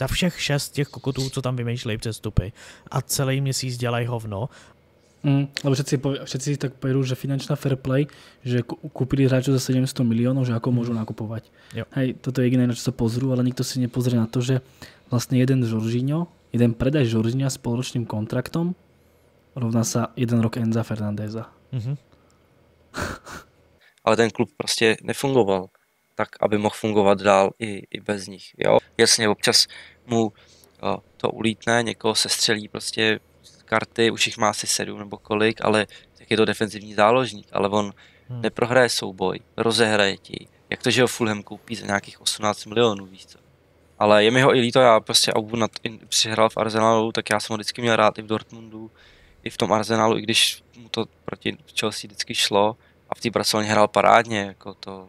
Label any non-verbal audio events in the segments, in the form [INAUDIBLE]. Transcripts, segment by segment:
za všech šest těch kokotů, co tam vymýšlejí přestupy a celý měsíc dělají hovno. Mm, lebo všetci, všetci tak povedú, že finančná fair play, že kúpili hráčov za 700 miliónov, že ako môžu nakupovať. Jo. Hej, toto je jediné, na čo sa pozrú, ale nikto si nepozrie na to, že vlastne jeden Žoržíňo, jeden predaj Žoržíňa s polročným kontraktom rovná sa jeden rok Enza Fernandeza. Mm-hmm. [LAUGHS] ale ten klub prostě nefungoval tak, aby mohl fungovat dál i, i bez nich. Jo? Jasně, občas mu to ulítne, někoho se střelí prostě karty, už jich má asi sedm nebo kolik, ale tak je to defenzivní záložník, ale on hmm. neprohraje souboj, rozehraje ti. Jak to, že ho Fulham koupí za nějakých 18 milionů, víš co? Ale je mi ho i líto, já prostě Aubu nad, přihrál v Arsenalu, tak já jsem ho vždycky měl rád i v Dortmundu, i v tom Arsenalu, i když mu to proti Chelsea vždycky šlo a v té Barceloně hrál parádně, jako to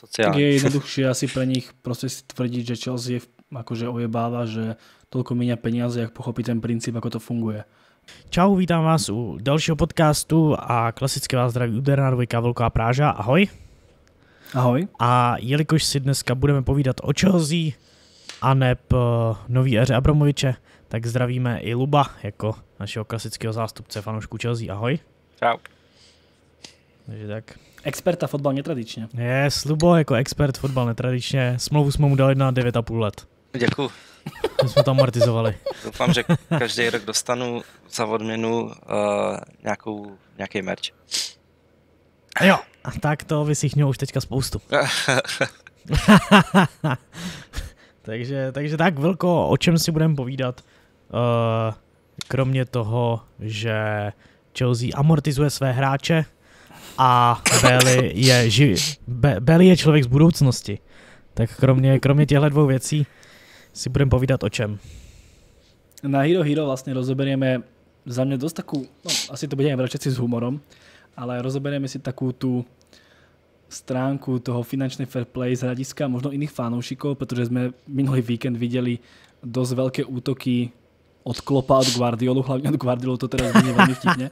sociálne. Tak je jednoduchšie asi pre nich proste si tvrdiť, že Chelsea je akože ojebáva, že toľko míňa peniaze, jak pochopí ten princíp, ako to funguje. Čau, vítám vás u dalšího podcastu a klasicky vás zdraví úderná dvojka Velká Práža. Ahoj. Ahoj. A jelikož si dneska budeme povídat o Chelsea a neb nový éře Abramoviče, tak zdravíme i Luba jako našeho klasického zástupce fanoušku Chelsea. Ahoj. Čau. Takže tak. Experta fotbal netradičně. Je, Slubo jako expert fotbal netradičně. Smlouvu jsme mu dali na 9,5 let. Děkuji. My jsme to amortizovali. Doufám, že každý rok dostanu za odměnu uh, nějakou, nějaký merch. A jo, a tak to vysichňuji už teďka spoustu. [LAUGHS] takže, takže tak, Vilko, o čem si budeme povídat? Uh, kromě toho, že Chelsea amortizuje své hráče, a Bailey je, ži, Bailey je člověk z budoucnosti. Tak kromě, kromě těchto dvou věcí si budeme povídat o čem. Na Hero Hero vlastně rozoberieme za mě dost takú, no asi to budeme brať s humorom, ale rozoberieme si takú tú stránku toho finančnej fair play z hľadiska možno iných fanúšikov, pretože sme minulý víkend videli dosť veľké útoky od Klopa, od Guardiolu, hlavne od Guardiolu to teraz znie veľmi vtipne.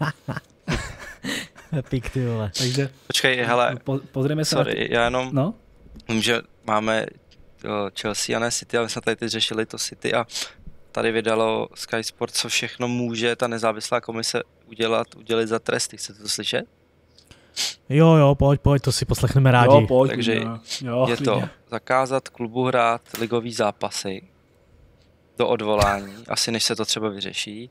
Pik, ty vole. Takže... Počkej, hele, po, pozrieme se sorry, ty... já jenom no? vím, že máme Chelsea a ne City, ale my jsme tady teď řešili to City a tady vydalo Sky Sport, co všechno může ta nezávislá komise udělat, udělat za tresty. Chcete to slyšet? Jo, jo, pojď, pojď, to si poslechneme rádi. Jo, pojď, Takže jo, jo, je to zakázat klubu hrát ligový zápasy do odvolání, [LAUGHS] asi než se to třeba vyřeší,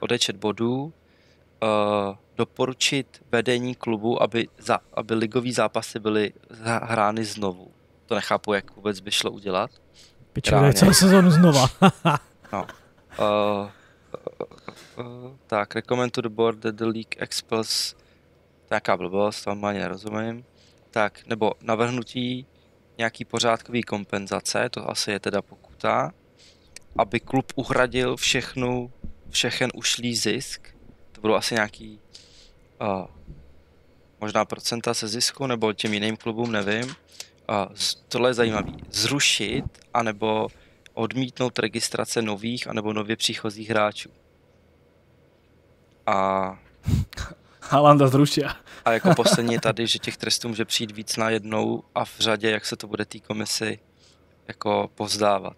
odečet bodů, uh, doporučit vedení klubu, aby, za, aby ligové zápasy byly hrány znovu. To nechápu, jak vůbec by šlo udělat. Pičuje celou sezónu znova. [LAUGHS] no. [LAUGHS] Uh, uh, uh, tak, recommend to the board that the league expels nějaká blbost, tam ani nerozumím. Tak, nebo navrhnutí nějaký pořádkový kompenzace, to asi je teda pokuta, aby klub uhradil všechnu, všechen ušlý zisk, to bylo asi nějaký uh, možná procenta se zisku nebo těm jiným klubům, nevím. Uh, tohle je zajímavé. Zrušit anebo odmítnout registrace nových anebo nově příchozích hráčů. A Halanda zrušia. A jako poslední tady, že těch trestů může přijít víc na jednou a v řadě, jak se to bude té komisi jako pozdávat.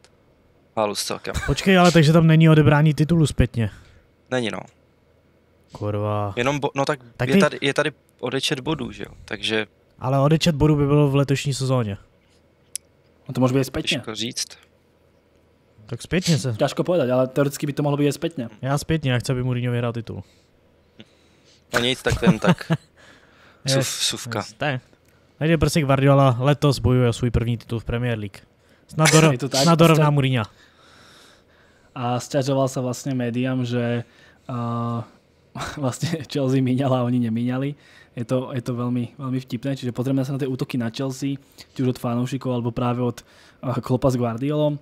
Halus celkem. Počkej, ale takže tam není odebrání titulu zpětně. Není no. Kurva. Jenom, bo, no tak, tak je, tady, je tady odečet bodů, že jo, takže... Ale odečet bodů by bylo v letošní sezóně. No to může být zpětně. Těžko říct. Tak zpětně se. Těžko povedať, ale teoreticky by to mohlo být zpětně. Já zpětně, já chci, aby Mourinho vyhrál titul. No nic, tak ten tak... [LAUGHS] Suf, suvka. Yes, Takže prostě Guardiola letos bojuje o svůj první titul v Premier League. Snad, [LAUGHS] doro, snad dorovná Mourinho. A sťažoval sa vlastne médiám, že uh, [LAUGHS] vlastne Chelsea míňala a oni nemíňali. Je to, je to veľmi, veľmi vtipné, čiže pozrieme sa na tie útoky na Chelsea, či už od fanúšikov, alebo práve od uh, Klopa s Guardiolom.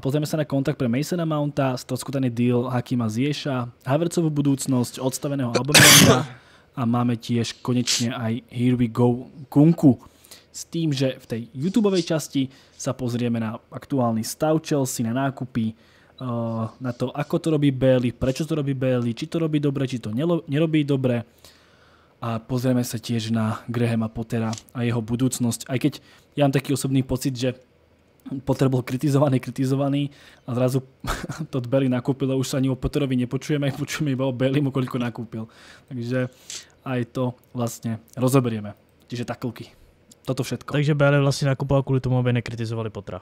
Pozrieme sa na kontakt pre Masona Mounta, stroskotaný deal Hakima Zieša, Havercovú budúcnosť, odstaveného Aubameyanga a máme tiež konečne aj Here We Go Kunku. S tým, že v tej YouTube časti sa pozrieme na aktuálny stav Chelsea, na nákupy, Eh, na to, ako to robí Bailey, prečo to robí Bailey, či to robí dobre, či to nerobí dobre. A pozrieme sa tiež na Grahama Pottera a jeho budúcnosť. Aj keď ja mám taký osobný pocit, že Potter bol kritizovaný, kritizovaný a zrazu [LAUGHS] Todd Bailey nakúpil a už sa ani o Potterovi nepočujeme, [LAUGHS] počujeme iba o Baileymu, koľko nakúpil. Takže aj to vlastne rozoberieme. Čiže taklky. Toto všetko. Takže Bailey vlastně nakupoval kvůli tomu, aby nekritizovali Potra.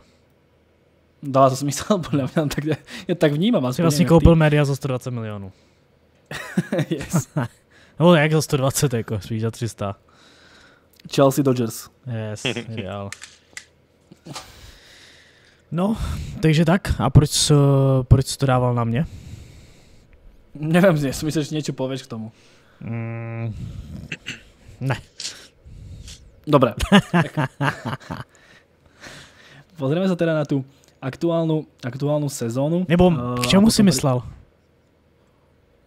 Dává to smysl, [LAUGHS] podľa mňa, tak ja tak vnímam. Si vlastně koupil média za 120 milionů. yes. No jak za 120, jako, spíš za 300. Chelsea Dodgers. Yes, [LAUGHS] ideál. No, takže tak. A proč, proč jsi to dával na mě? Neviem, myslím, že niečo povieš k tomu. Mm, ne. Dobre. [LAUGHS] Pozrieme sa teda na tú aktuálnu, aktuálnu sezónu. Nebo k čemu uh, si myslel?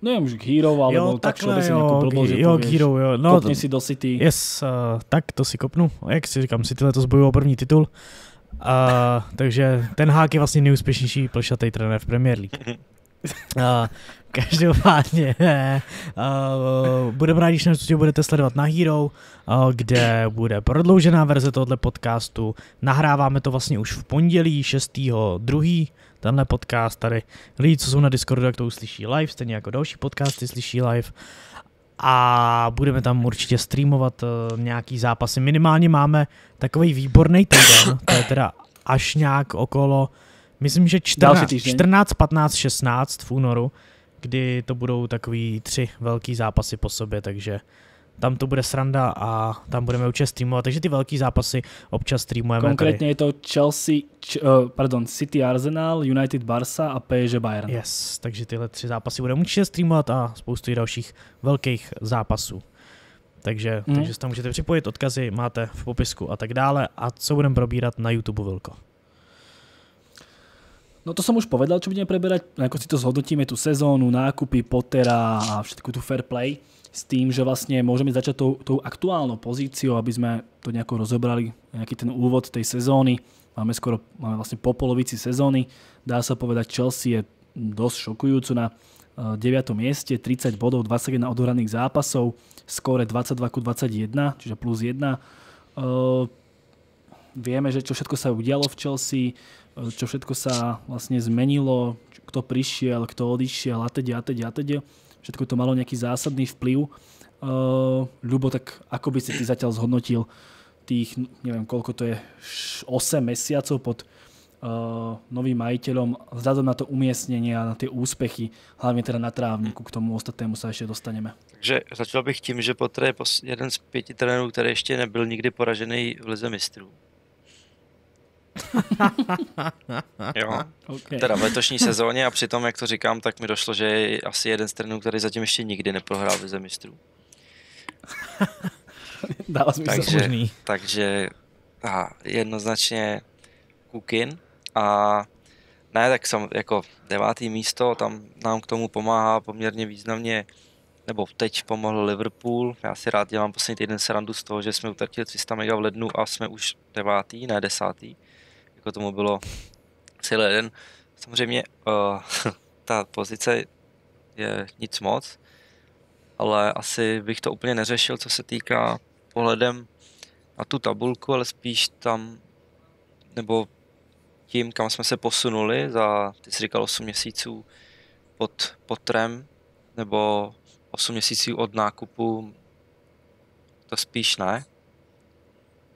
Neviem, že k Hero, alebo jo, tak takhle, si nejakú blbosť, že jo, k Hero, jo. No, Kopni si do City. Yes, uh, tak to si kopnu. Jak si říkám, City letos bojují první titul. Uh, takže ten hák je vlastně nejúspěšnější plšatý trenér v Premier League. [LAUGHS] Uh, každopádně [LAUGHS] uh, budeme rádi, když nás budete sledovat na Hero, uh, kde bude prodloužená verze tohoto podcastu. Nahráváme to vlastně už v pondělí 6.2. Tenhle podcast tady lidi, co jsou na Discordu, tak to uslyší live, stejně jako další podcasty slyší live. A budeme tam určitě streamovat uh, nějaký zápasy. Minimálně máme takový výborný týden, [COUGHS] to je teda až nějak okolo Myslím, že 14, 14, 15, 16 v únoru, kdy to budou takový tři velký zápasy po sobě, takže tam to bude sranda a tam budeme určitě streamovat, takže ty velký zápasy občas streamujeme. Konkrétně tady. je to Chelsea, č, uh, pardon, City Arsenal, United Barca a PSG Bayern. Yes, takže tyhle tři zápasy budeme určitě streamovat a spoustu dalších velkých zápasů. Takže, mm. takže se tam můžete připojit, odkazy máte v popisku a tak dále. A co budeme probírat na YouTube, Vilko? No to som už povedal, čo budeme preberať, ako si to zhodnotíme, tú sezónu, nákupy Pottera a všetku tú fair play s tým, že vlastne môžeme začať tou, tou aktuálnou pozíciou, aby sme to nejako rozobrali, nejaký ten úvod tej sezóny. Máme skoro, máme vlastne po polovici sezóny. Dá sa povedať, Chelsea je dosť šokujúco na 9. Eh, mieste, 30 bodov, 21 odohraných zápasov, skóre 22 ku 21, čiže plus 1. Vieme, že čo všetko sa udialo v Chelsea, čo všetko sa vlastne zmenilo, kto prišiel, kto odišiel a teda a teda a teda. Všetko to malo nejaký zásadný vplyv. Uh, Ľubo, tak ako by si ty zatiaľ zhodnotil tých, neviem koľko to je, 8 mesiacov pod uh, novým majiteľom, vzhľadom na to umiestnenie a na tie úspechy, hlavne teda na trávniku, k tomu ostatnému sa ešte dostaneme. Takže začal bych tím, že Potter je jeden z pěti trenérů, který ještě nebyl nikdy poražený v Lize mistrů. Jo, okay. teda v letošní sezóně a přitom, jak to říkám, tak mi došlo, že je asi jeden z trenů, který zatím ještě nikdy neprohrál v mistrů. [LAUGHS] Dává smysl. Takže, možný. takže a, jednoznačně Kukin a ne, tak jsem jako devátý místo, tam nám k tomu pomáhá poměrně významně nebo teď pomohl Liverpool. Já si rád dělám poslední týden srandu z toho, že jsme utratili 300 mega v lednu a jsme už devátý, ne desátý jako tomu bylo celý den. Samozřejmě uh, [LAUGHS] ta pozice je nic moc, ale asi bych to úplně neřešil, co se týká pohledem na tu tabulku, ale spíš tam, nebo tím, kam jsme se posunuli za, ty jsi říkal, 8 měsíců pod, pod trem, nebo 8 měsíců od nákupu, to spíš ne,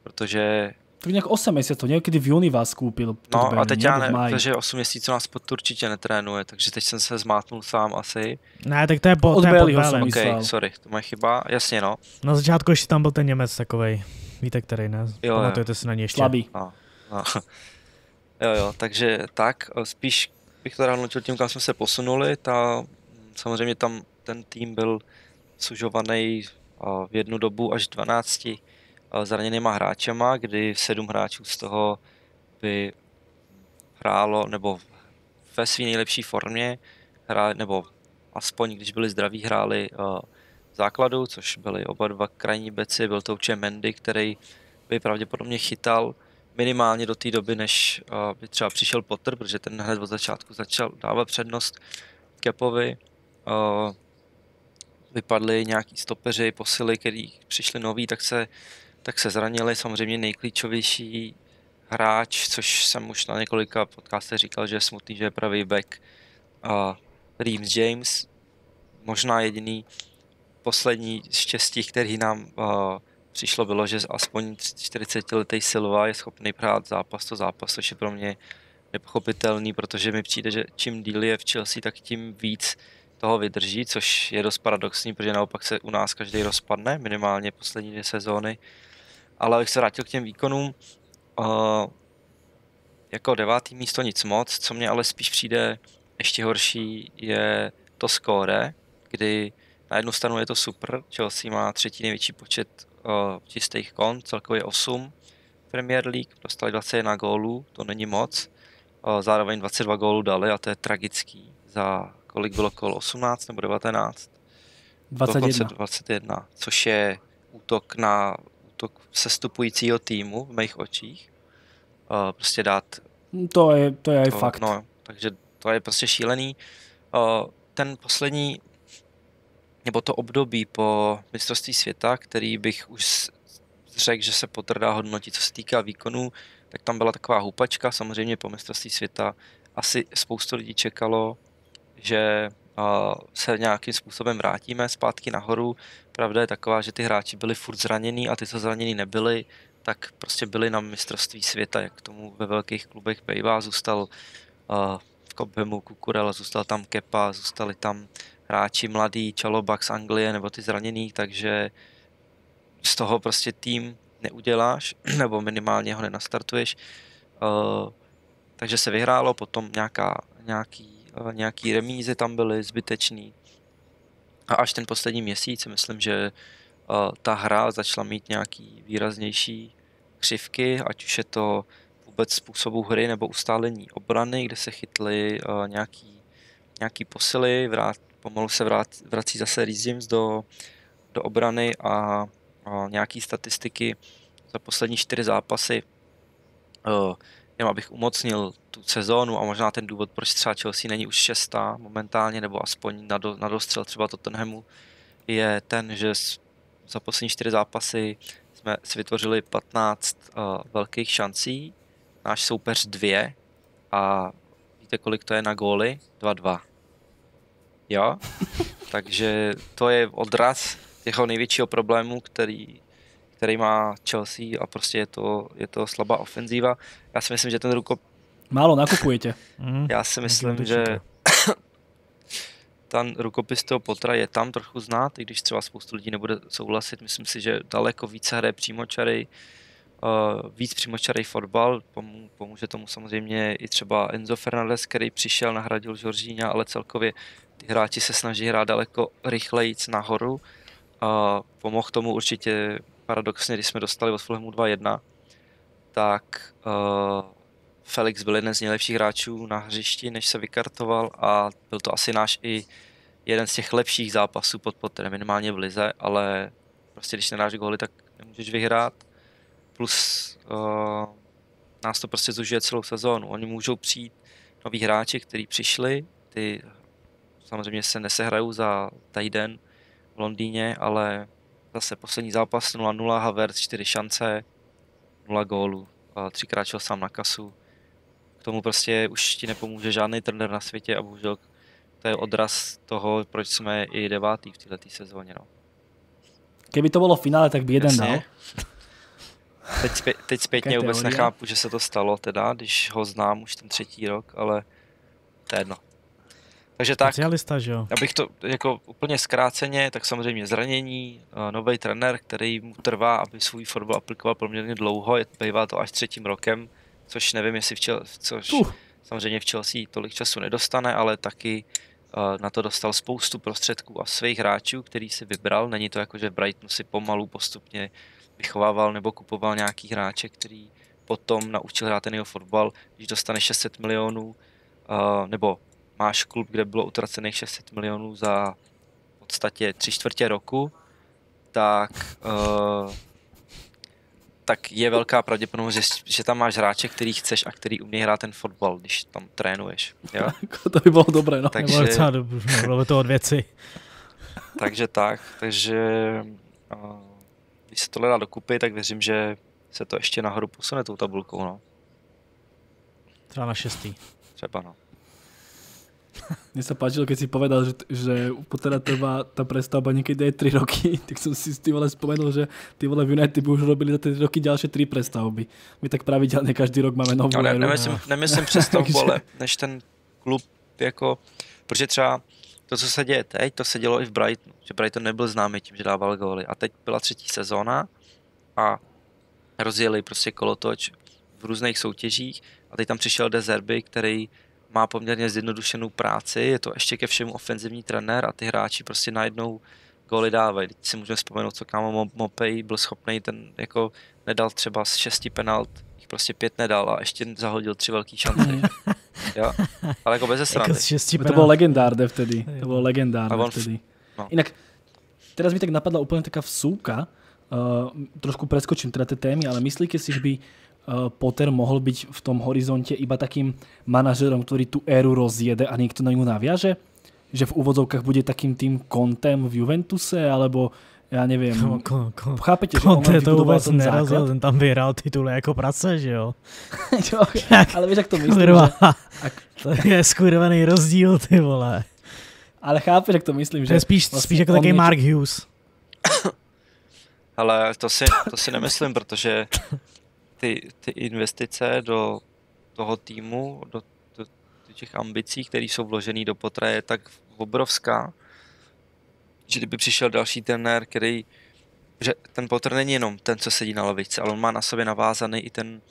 protože tak nějak 8 měsíců, někdy v júni vás koupil. No a teď já ne, takže 8 měsíců nás pod určitě netrénuje, takže teď jsem se zmátnul sám asi. Ne, tak to je po, od to je pod jsem okay, sorry, to moje chyba, jasně no. Na začátku ještě tam byl ten Němec takovej, víte který, ne? Jo, Pamatujete jo. si na něj ještě. Slabý. No, no. [LAUGHS] jo, jo, takže tak, spíš bych to rád tím, kam jsme se posunuli, ta, samozřejmě tam ten tým byl sužovaný v jednu dobu až 12 zraněnýma hráčema, kdy sedm hráčů z toho by hrálo, nebo ve své nejlepší formě, hráli, nebo aspoň když byli zdraví, hráli uh, základu, což byli oba dva krajní beci, byl to určitě Mendy, který by pravděpodobně chytal minimálně do té doby, než uh, by třeba přišel Potter, protože ten hned od začátku začal dávat přednost Kepovi. Uh, vypadli nějaký stopeři, posily, který přišli noví, tak se tak se zranili. Samozřejmě nejklíčovější hráč, což jsem už na několika podcastech říkal, že je smutný, že je pravý back uh, Reeves James, možná jediný poslední štěstí, který nám uh, přišlo, bylo, že aspoň 40-letý Silva je schopný prát zápas to zápas, což je pro mě nepochopitelný, protože mi přijde, že čím díl je v Chelsea, tak tím víc toho vydrží, což je dost paradoxní, protože naopak se u nás každý rozpadne, minimálně poslední dvě sezóny. Ale abych se vrátil k těm výkonům, uh, jako devátý místo nic moc, co mě ale spíš přijde ještě horší, je to skóre, kdy na jednu stranu je to super, Chelsea má třetí největší počet uh, čistých kon, celkově 8 Premier League, dostali 21 gólů, to není moc, uh, zároveň 22 gólů dali a to je tragický za kolik bylo kol, 18 nebo 19? 21. 21, což je útok na útok sestupujícího týmu v mých očích. Uh, prostě dát... To je, to je to, fakt. No, takže to je prostě šílený. Uh, ten poslední, nebo to období po mistrovství světa, který bych už řekl, že se potrdá hodnotit, co se týká výkonů, tak tam byla taková houpačka, samozřejmě po mistrovství světa asi spoustu lidí čekalo, že se nějakým způsobem vrátíme zpátky nahoru. Pravda je taková, že ty hráči byli furt zranění a ty, co zranění nebyli, tak prostě byli na mistrovství světa, jak tomu ve velkých klubech bývá. Zůstal v Kobemu Kukurel, zůstal tam Kepa, zůstali tam hráči mladí, Čalobak z Anglie nebo ty zranění, takže z toho prostě tým neuděláš, [CLEARS THROAT] nebo minimálně ho nenastartuješ. Takže se vyhrálo, potom nějaká, nějaký nějaký remízy tam byly zbytečný. A až ten poslední měsíc myslím, že ta hra začala mít nějaký výraznější křivky, ať už je to vůbec způsobu hry nebo ustálení obrany, kde se chytly nějaký, nějaký posily, vrát, pomalu se vrát, vrací zase Rizims do, do obrany a, a nějaký statistiky za poslední čtyři zápasy jenom abych umocnil tu sezónu a možná ten důvod, proč třeba Chelsea není už šestá momentálně, nebo aspoň na, do, na dostřel třeba Tottenhamu, je ten, že za poslední čtyři zápasy jsme si vytvořili 15 uh, velkých šancí, náš soupeř dvě a víte, kolik to je na góly? 2-2. Jo? [LAUGHS] Takže to je odraz těho největšího problému, který který má Chelsea a prostě je to, je to slabá ofenzíva. Já si myslím, že ten rukop... Málo nakupujete. Mhm. Já si myslím, že [COUGHS] ten rukopis toho Potra je tam trochu znát, i když třeba spoustu lidí nebude souhlasit. Myslím si, že daleko více hraje přímočarej, uh, víc přímočarej fotbal. Pomů, pomůže tomu samozřejmě i třeba Enzo Fernandez, který přišel, nahradil Žoržíňa, ale celkově ty hráči se snaží hrát daleko rychleji nahoru. Uh, pomohl tomu určitě paradoxně, když jsme dostali od Fulhamu 2-1, tak uh, Felix byl jeden z nejlepších hráčů na hřišti, než se vykartoval a byl to asi náš i jeden z těch lepších zápasů pod Potterem, minimálně v lize, ale prostě když nedáš góly, tak nemůžeš vyhrát. Plus uh, nás to prostě zužije celou sezónu. Oni můžou přijít noví hráči, kteří přišli, ty samozřejmě se nesehrajou za týden v Londýně, ale Zase poslední zápas 0-0, Havertz 4 šance, 0 gólů, třikrát šel sám na kasu. K tomu prostě už ti nepomůže žádný trenér na světě a bohužel to je odraz toho, proč jsme i devátý v této sezóně. No. Kdyby to bylo v finále, tak by jeden Jasně. dal. [LAUGHS] Teď, zpě, teď zpětně vůbec nechápu, že se to stalo teda, když ho znám už ten třetí rok, ale to je jedno. Takže tak, Specialista, že jo? abych to jako úplně zkráceně, tak samozřejmě zranění, nový trenér, který mu trvá, aby svůj fotbal aplikoval poměrně dlouho, je, bývá to až třetím rokem, což nevím, jestli v Chelsea, což uh. samozřejmě v Chelsea tolik času nedostane, ale taky na to dostal spoustu prostředků a svých hráčů, který si vybral. Není to jako, že Brighton si pomalu postupně vychovával nebo kupoval nějaký hráče, který potom naučil hrát ten jeho fotbal, když dostane 600 milionů, nebo máš klub, kde bylo utracených 600 milionů za v podstatě tři čtvrtě roku, tak, uh, tak je velká pravděpodobnost, že, že tam máš hráče, který chceš a který umí hrát ten fotbal, když tam trénuješ. Jo? [LAUGHS] to by bylo dobré, no. Takže, bylo dobré, bylo by to od věci. [LAUGHS] takže tak, takže uh, když se tohle dá dokupy, tak věřím, že se to ještě nahoru posune tou tabulkou, no. Třeba na šestý. Třeba no. Mne sa páčilo, keď si povedal, že, že teda trvá tá prestavba niekedy aj 3 roky, [LAUGHS] tak som si ty vole spomenul, že ty vole v United by už robili za 3 roky ďalšie 3 prestavby. My tak pravidelne každý rok máme novou no, ne. Nemyslím, nemyslím přestavbu, [LAUGHS] ale než ten klub jako, protože třeba to, co se děje teď, to se dělo i v Brightonu, že Brighton nebyl známý tím, že dával góly. A teď byla třetí sezóna a rozjeli prostě kolotoč v různých soutěžích a teď tam přišel Dezerby, který má poměrně zjednodušenou práci, je to ještě ke všemu ofenzivní trenér a ty hráči prostě najednou góly dávají. Teď si můžeme vzpomenout, co kámo Mopej byl schopný, ten jako nedal třeba z šesti penalt, jich prostě pět nedal a ještě zahodil tři velký šance. jo? Ale jako bez Jako srandy. to bylo legendárne vtedy. To bylo legendárne on, vtedy. No. Inak, teraz mi tak napadla úplne taká vsúka, uh, trošku preskočím teda tie témy, ale myslíte si, že by uh, Potter mohol byť v tom horizonte iba takým manažerom, ktorý tú éru rozjede a niekto na ňu naviaže? Že v úvodzovkách bude takým tým kontem v Juventuse, alebo já nevím. Ko, ko, ko, Chápete, že on to vůbec ten nerazil, základ? ten tam vyhrál tituly jako prace, že jo? [LAUGHS] Jo, ale víš, jak to myslím, Kurva, že, ak, [LAUGHS] to je skurvený rozdíl, ty vole. ale chápeš, jak to myslím, To že je spíš, vlastně spíš jako takový Mark Hughes. Ale to si, to si nemyslím, protože ty, ty investice do toho týmu, do, do, do těch ambicí, které jsou vložené do Potra, je tak obrovská, že kdyby přišel další trenér, který, že ten Potter není jenom ten, co sedí na lavičce, ale on má na sobě navázaný i ten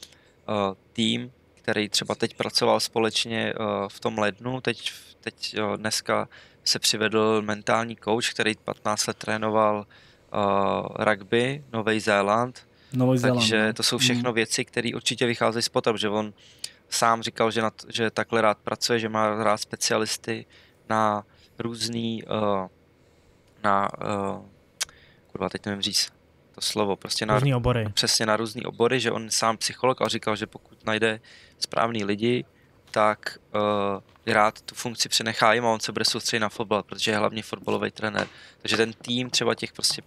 uh, tým, který třeba teď pracoval společně uh, v tom lednu, teď, teď uh, dneska se přivedl mentální coach, který 15 let trénoval uh, rugby, Nový Zéland, Nový Zéland, takže to jsou všechno Mm. věci, které určitě vycházejí z Potter, že on sám říkal, že, na, t- že takhle rád pracuje, že má rád specialisty na různý, uh, na, uh, kurva, teď nevím říct to slovo, prostě na, Různý obory. přesně na různý obory, že on sám psycholog a říkal, že pokud najde správný lidi, tak uh, rád tu funkci přenechá jim a on se bude soustředit na fotbal, protože je hlavně fotbalový trenér. Takže ten tým třeba těch prostě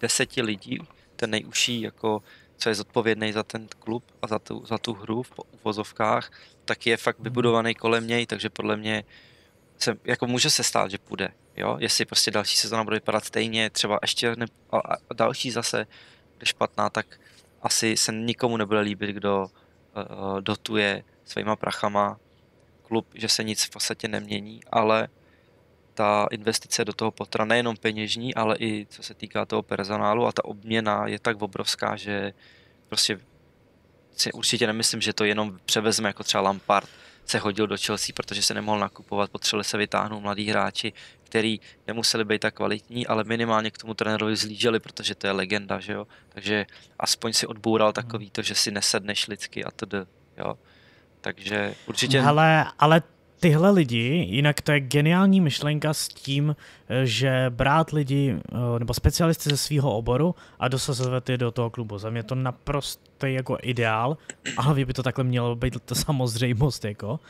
deseti lidí, ten nejužší, jako co je zodpovědný za ten klub a za tu, za tu hru v uvozovkách, tak je fakt vybudovaný kolem něj, takže podle mě se, jako může se stát, že půjde. Jo? Jestli prostě další sezóna bude vypadat stejně, třeba ještě ne, a, a další zase bude špatná, tak asi se nikomu nebude líbit, kdo uh, dotuje svýma prachama klub, že se nic v podstatě nemění, ale ta investice do toho potra nejenom peněžní, ale i co se týká toho personálu a ta obměna je tak obrovská, že prostě si určitě nemyslím, že to jenom převezme jako třeba Lampard se hodil do Chelsea, protože se nemohl nakupovat, potřebovali se vytáhnout mladí hráči, který nemuseli být tak kvalitní, ale minimálně k tomu trenérovi zlíželi, protože to je legenda, že jo. Takže aspoň si odboural takový to, že si nesedneš lidsky a td. Jo. Takže určitě... Ale, ale tyhle lidi, jinak to je geniální myšlenka s tím, eh, že brát lidi eh, nebo specialisty ze svého oboru a dosazovat je do toho klubu. Za mě to naprosto jako ideál, a hlavně by to takhle mělo být to samozřejmost. Jako.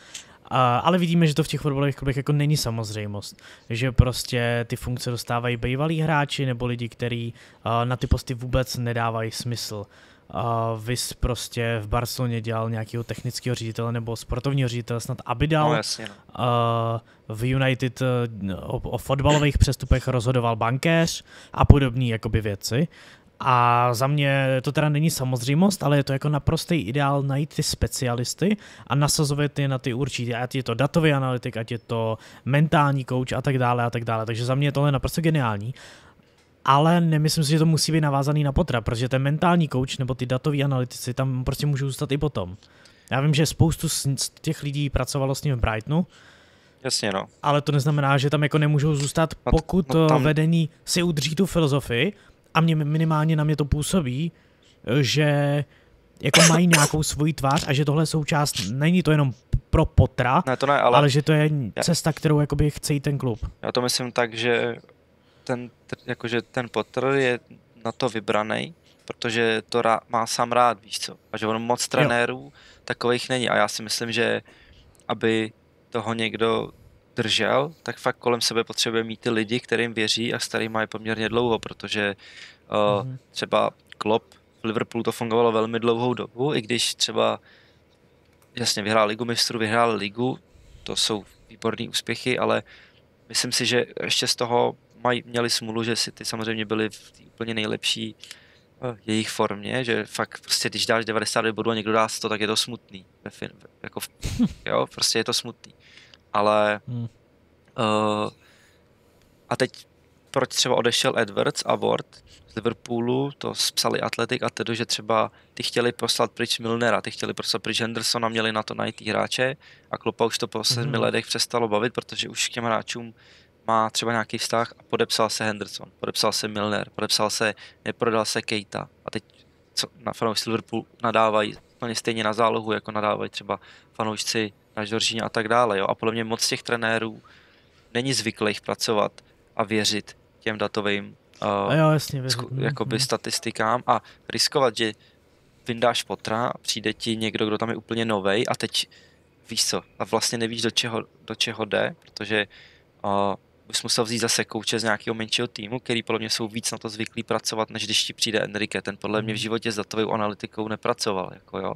A, ale vidíme, že to v těch fotbalových klubech jako není samozřejmost. Že prostě ty funkce dostávají bývalí hráči nebo lidi, kteří uh, na ty posty vůbec nedávají smysl. Uh, Vys prostě v Barceloně dělal nějakého technického ředitele nebo sportovního ředitele, snad Abidal. No jasně, no. Uh, v United uh, o, o fotbalových přestupech rozhodoval bankéř a podobné jakoby věci. A za mě to teda není samozřejmost, ale je to jako naprostý ideál najít ty specialisty a nasazovat je na ty určitě, ať je to datový analytik, ať je to mentální coach a tak dále a tak dále. Takže za mě je tohle naprosto geniální. Ale nemyslím si, že to musí být navázaný na potra, protože ten mentální coach nebo ty datoví analytici tam prostě můžou zůstat i potom. Já vím, že spoustu z těch lidí pracovalo s ním v Brightonu, Jasně, no. ale to neznamená, že tam jako nemůžou zůstat, No pokud no no tam- vedení si udrží tu filozofii a mě minimálně na mě to působí, že jako mají nějakou svoji tvář a že tohle součást, není to jenom pro potra, Ne, to ne, ale, ale, že to je cesta, kterou jakoby chce jít ten klub. já to myslím tak, že ten, jakože ten Potter je na to vybraný, protože to rá, má sám rád, víš co. A že on moc trenérů takových není. A já si myslím, že aby toho někdo držel, tak fakt kolem sebe potřebuje mít ty lidi, kterým věří a s kterými je poměrně dlouho, protože uh, Mhm. třeba Klopp v Liverpoolu to fungovalo velmi dlouhou dobu, i když třeba jasně vyhrál ligu mistrů, vyhrál ligu, to jsou výborné úspěchy, ale myslím si, že ještě z toho maj, měli smůlu, že si ty samozřejmě byli v úplně nejlepší uh, jejich formě, že fakt prostě když dáš 90 bodů a někdo dá 100, tak je to smutný. Ve fin, jako, [LAUGHS] jo, prostě je to smutný. Ale hmm. uh, a teď proč třeba odešel Edwards a Ward z Liverpoolu, to psali Atletik a tedy, že třeba ty chtěli poslat pryč Milnera, ty chtěli poslat pryč Hendersona, měli na to najít hráče a Klopa už to po sedmi mm-hmm. letech přestalo bavit, protože už k těm hráčům má třeba nějaký vztah a podepsal se Henderson, podepsal se Milner, podepsal se, neprodal se Keita a teď co, na fanoušci Liverpool nadávají úplně stejně na zálohu, jako nadávají třeba fanoušci na Žoržíně a tak dále. Jo? A podle mě moc těch trenérů není zvyklých pracovat a věřit těm datovým uh, jo, jasně, zku, mhm, jakoby hmm. statistikám a riskovat, že vyndáš potra a přijde ti někdo, kdo tam je úplně novej a teď víš co, a vlastně nevíš, do čeho, do čeho jde, protože uh, bys musel vzít zase kouče z nějakého menšího týmu, který podle mě jsou víc na to zvyklí pracovat, než když ti přijde Enrique. Ten podle mě v mhm. životě s datovou analytikou nepracoval, jako jo.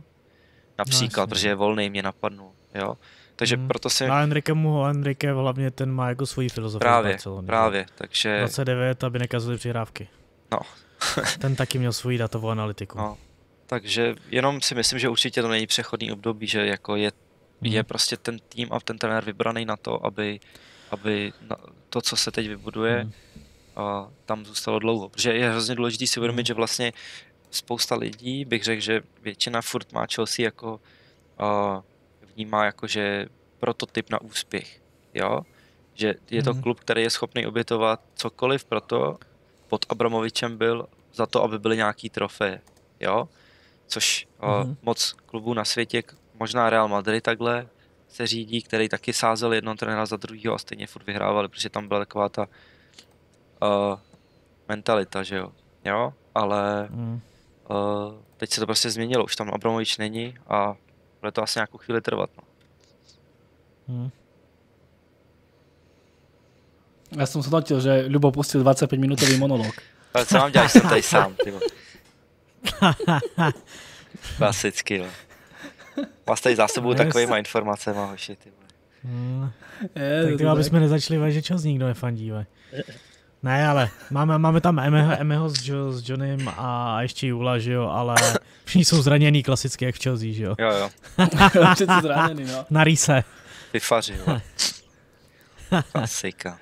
Například, no, protože je volný, mě napadnul, jo. Takže hmm. proto si... A Enrique mu, Enrique hlavně ten má jako svoji filozofii. Právě, právě, takže... 29, aby nekazili přihrávky. No. [LAUGHS] ten taky měl svoji datovou analytiku. No. Takže jenom si myslím, že určitě to není přechodný období, že jako je, hmm. je prostě ten tým a ten trenér vybraný na to, aby, aby to, co se teď vybuduje, hmm. a tam zůstalo dlouho. Protože je hrozně důležité si uvědomit, hmm. že vlastně spousta lidí, bych řekl, že většina furt má Chelsea jako vnímá jako, že prototyp na úspěch, jo? Že je to mm. klub, který je schopný obětovat cokoliv pro to, pod Abramovičem byl za to, aby byly nějaký trofeje, jo? Což mm. mhm. moc klubů na světě, možná Real Madrid takhle se řídí, který taky sázel jedno trenéra za druhého a stejně furt vyhrávali, protože tam byla taková ta uh, mentalita, že jo? Jo, ale mm. uh, teď se to prostě změnilo, už tam Abramovič není a bude to asi nějakou chvíli trvat. No. Hmm. Já jsem se notil, že Lubo pustil 25 minutový monolog. [LAUGHS] Ale co mám dělat, jsem tady sám, ty [LAUGHS] Klasicky, jo. [LAUGHS] Vás tady zásobuju no, takovýma informacemi, hoši, ty hmm. Je, tak to, abychom nezačali važit, čas nikdo nefandí, ve. Ne, ale máme, máme tam Emeho, Emeho s, jo, s Johnem a ještě Jula, že jo, ale všichni jsou zranění klasicky jak v Chelsea, že jo. Jo, jo. [LAUGHS] zraněný, no. Na rýse. Vyfaři, jo. [LAUGHS] Klasika.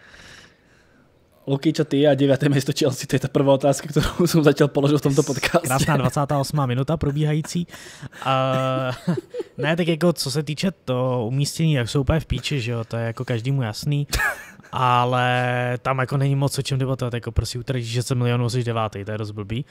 Luky, čo ty a 9. místo Chelsea, to je ta prvá otázka, kterou [LAUGHS] jsem začal položit v tomto podcastu. Krásná 28. minuta probíhající. Uh, [LAUGHS] ne, tak jako co se týče to umístění, jak jsou úplně v píči, že jo, to je jako každému jasný ale tam jako není moc o čem debatovat, jako prostě utratíš 6 milionů, jsi devátý, to je dost blbý.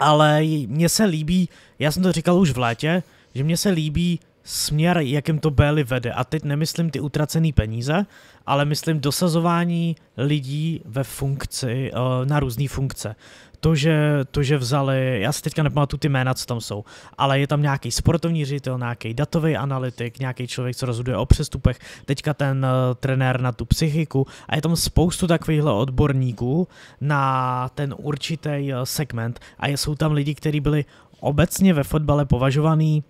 Ale mně se líbí, já jsem to říkal už v létě, že mně se líbí směr, jakým to Bailey vede. A teď nemyslím ty utracené peníze, ale myslím dosazování lidí ve funkci, eh, na různé funkce to, že, to, že vzali, já si teďka nepamatuju ty jména, co tam jsou, ale je tam nějaký sportovní ředitel, nějaký datový analytik, nějaký člověk, co rozhoduje o přestupech, teďka ten uh, trenér na tu psychiku a je tam spoustu takovýchhle odborníků na ten určitý uh, segment a jsou tam lidi, kteří byli obecně ve fotbale považovaný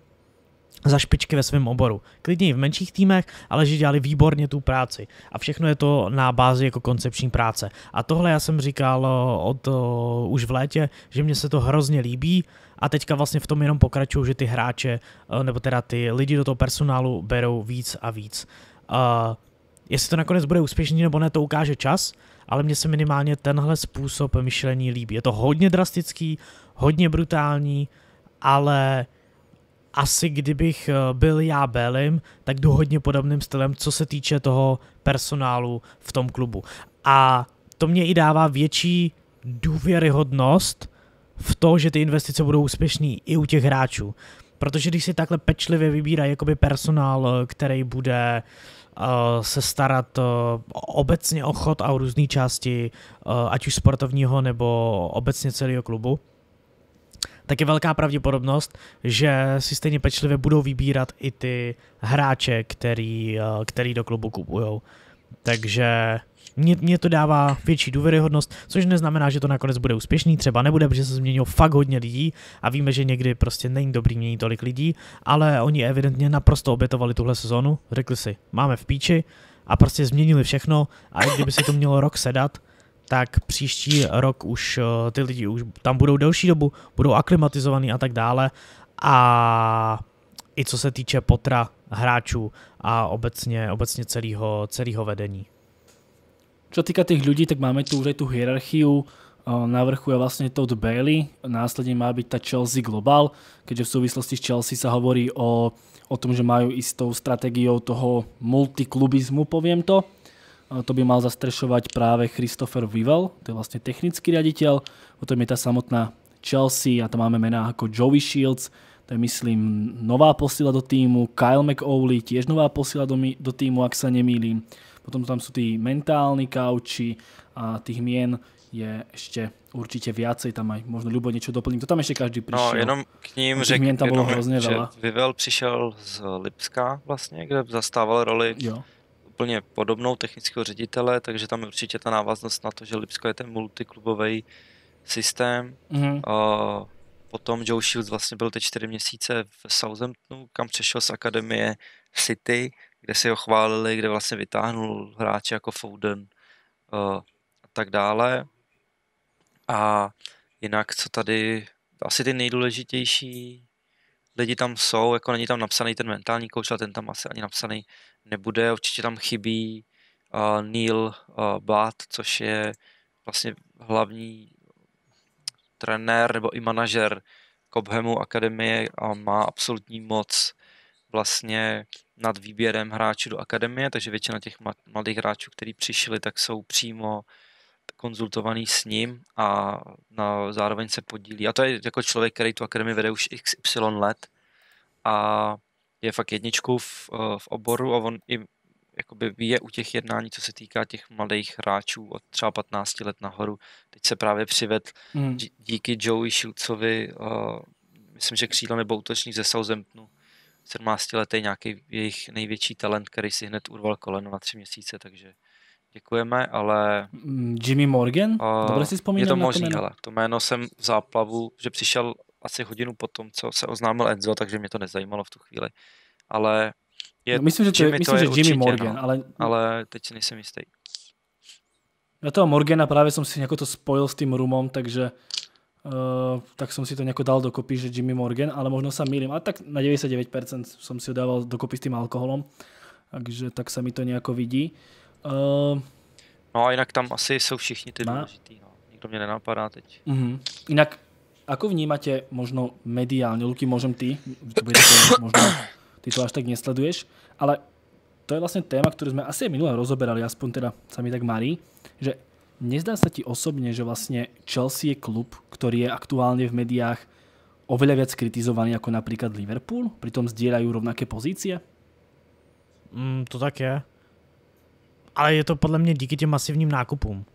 za špičky ve svém oboru. Klidně i v menších týmech, ale že dělali výborně tu práci. A všechno je to na bázi jako koncepční práce. A tohle já jsem říkal od, uh, už v létě, že mně se to hrozně líbí a teďka vlastně v tom jenom pokračuju, že ty hráče, nebo teda ty lidi do toho personálu berou víc a víc. Uh, jestli to nakonec bude úspěšný nebo ne, to ukáže čas, ale mně se minimálně tenhle způsob myšlení líbí. Je to hodně drastický, hodně brutální, ale asi kdybych eh, byl já Bélim, tak jdu hodně podobným stylem, co se týče toho personálu v tom klubu. A to mě i dává větší důvěryhodnost v to, že ty investice budou úspěšné i u těch hráčů. Protože když si takhle pečlivě vybírá jakoby personál, eh, který bude uh, se starat obecně o chod a o různé části, ať už sportovního nebo obecně celého klubu, tak je velká pravděpodobnost, že si stejně pečlivě budou vybírat i ty hráče, který, eh, který do klubu kupujou. Takže mě, mě to dává větší důvěryhodnost, což neznamená, že to nakonec bude úspěšný, třeba nebude, protože se změnilo fakt hodně lidí a víme, že někdy prostě není dobrý měnit tolik lidí, ale oni evidentně naprosto obětovali tuhle sezonu, řekli si, máme v píči a prostě změnili všechno a i kdyby si to mělo rok sedat, tak příští rok už uh, ty lidi už tam budou delší dobu, budou aklimatizovaný a tak dále a i co se týče potra hráčů a obecně, obecně celého, celého vedení. Čo týka tých ľudí, tak máme tu už aj tú hierarchiu. Na vrchu je vlastne Todd Bailey, následne má byť tá Chelsea Global, keďže v súvislosti s Chelsea sa hovorí o, o tom, že majú istou stratégiou toho multiklubizmu, poviem to. To by mal zastrešovať práve Christopher Vivel, to je vlastne technický riaditeľ. Potom je tá samotná Chelsea a tam máme mená ako Joey Shields, to je myslím nová posila do týmu, Kyle McAuley, tiež nová posila do, do týmu, ak sa nemýlim. Potom tam sú tí mentálni kauči a tých mien je ešte určite viacej, tam aj možno Ľubo niečo doplním. To tam ešte každý prišiel. No, jenom k ním řekl, tam bolo hrozně že veľa. Vivel přišel z Lipska vlastně, kde zastával roli jo. Úplně podobnou technického ředitele, takže tam je určitě ta návaznost na to, že Lipsko je ten multiklubový systém. Mm-hmm. Uh, potom Joe Shields vlastně byl teď čtyři měsíce v Southamptonu, kam přešel z akademie City, kde si ho chválili, kde vlastně vytáhnul hráče jako Foden uh, a tak dále. A jinak, co tady, asi ty nejdůležitější lidi tam jsou, jako není tam napsaný ten mentální kouč, ale ten tam asi ani napsaný nebude. Určitě tam chybí uh, Neil uh, Blatt, což je vlastně hlavní trenér nebo i manažer Cobhamu akademie a má absolutní moc vlastně nad výběrem hráčů do akademie, takže většina těch mladých hráčů, kteří přišli, tak jsou přímo konzultovaný s ním a na, zároveň se podílí. A to je jako člověk, který tu akademii vede už XY let a je fakt jedničkou v, v oboru a on i jakoby je u těch jednání, co se týká těch mladých hráčů od třeba 15 let nahoru. Teď se právě přived mm. díky Joey Shielcovi, uh, myslím, že křídlo nebo útočník ze Southamptonu, 17 letý nějaký jejich největší talent, který si hned urval koleno na tři měsíce, takže děkujeme, ale... Mm, Jimmy Morgan? Uh, Dobře si vzpomínám Je to možný, to ale to jméno jsem v záplavu, že přišel asi hodinu po tom, co se oznámil Enzo, takže mě to nezajímalo v tu chvíli. Ale je, no, myslím, že, to Jimmy, myslím, to je že Jimmy určitě, Morgan, no, ale... ale teď si nejsem jistý. Ja toho Morgana práve som si nejako to spojil s tým rumom, takže uh, tak som si to nejako dal dokopy, že Jimmy Morgan, ale možno sa milím. A tak na 99% som si ho dával dokopy s tým alkoholom, takže tak sa mi to nejako vidí. Uh, no a jinak tam asi jsou všichni ty důležitý, no. Nikdo mě nenapadá teď. Uh-huh. Inak, ako vnímate možno mediálne, Luky, môžem ty, bude to [COUGHS] možno ty to až tak nesleduješ, ale to je vlastne téma, ktorú sme asi minule rozoberali, aspoň teda sa mi tak marí, že nezdá sa ti osobne, že vlastne Chelsea je klub, ktorý je aktuálne v médiách oveľa viac kritizovaný ako napríklad Liverpool, pritom zdieľajú rovnaké pozície? Mm, to tak je. Ale je to podle mě díky těm masivním nákupům.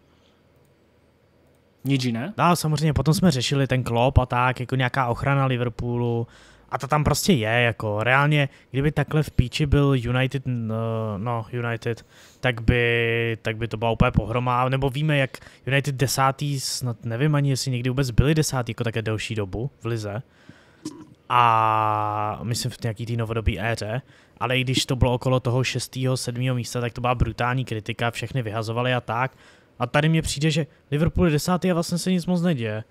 Nic jiné? No, samozřejmě, potom jsme řešili ten klop a tak, jako nějaká ochrana Liverpoolu, a to tam prostě je, jako reálně, kdyby takhle v píči byl United, no, no United, tak by, tak by to byla úplně pohroma, nebo víme, jak United desátý, snad nevím ani, jestli někdy vůbec byli desátý, jako také delší dobu v Lize, a myslím v nějaký té novodobé éře, ale i když to bylo okolo toho 6. 7. místa, tak to byla brutální kritika, všechny vyhazovali a tak. A tady mně přijde, že Liverpool je desátý a vlastně se nic moc neděje.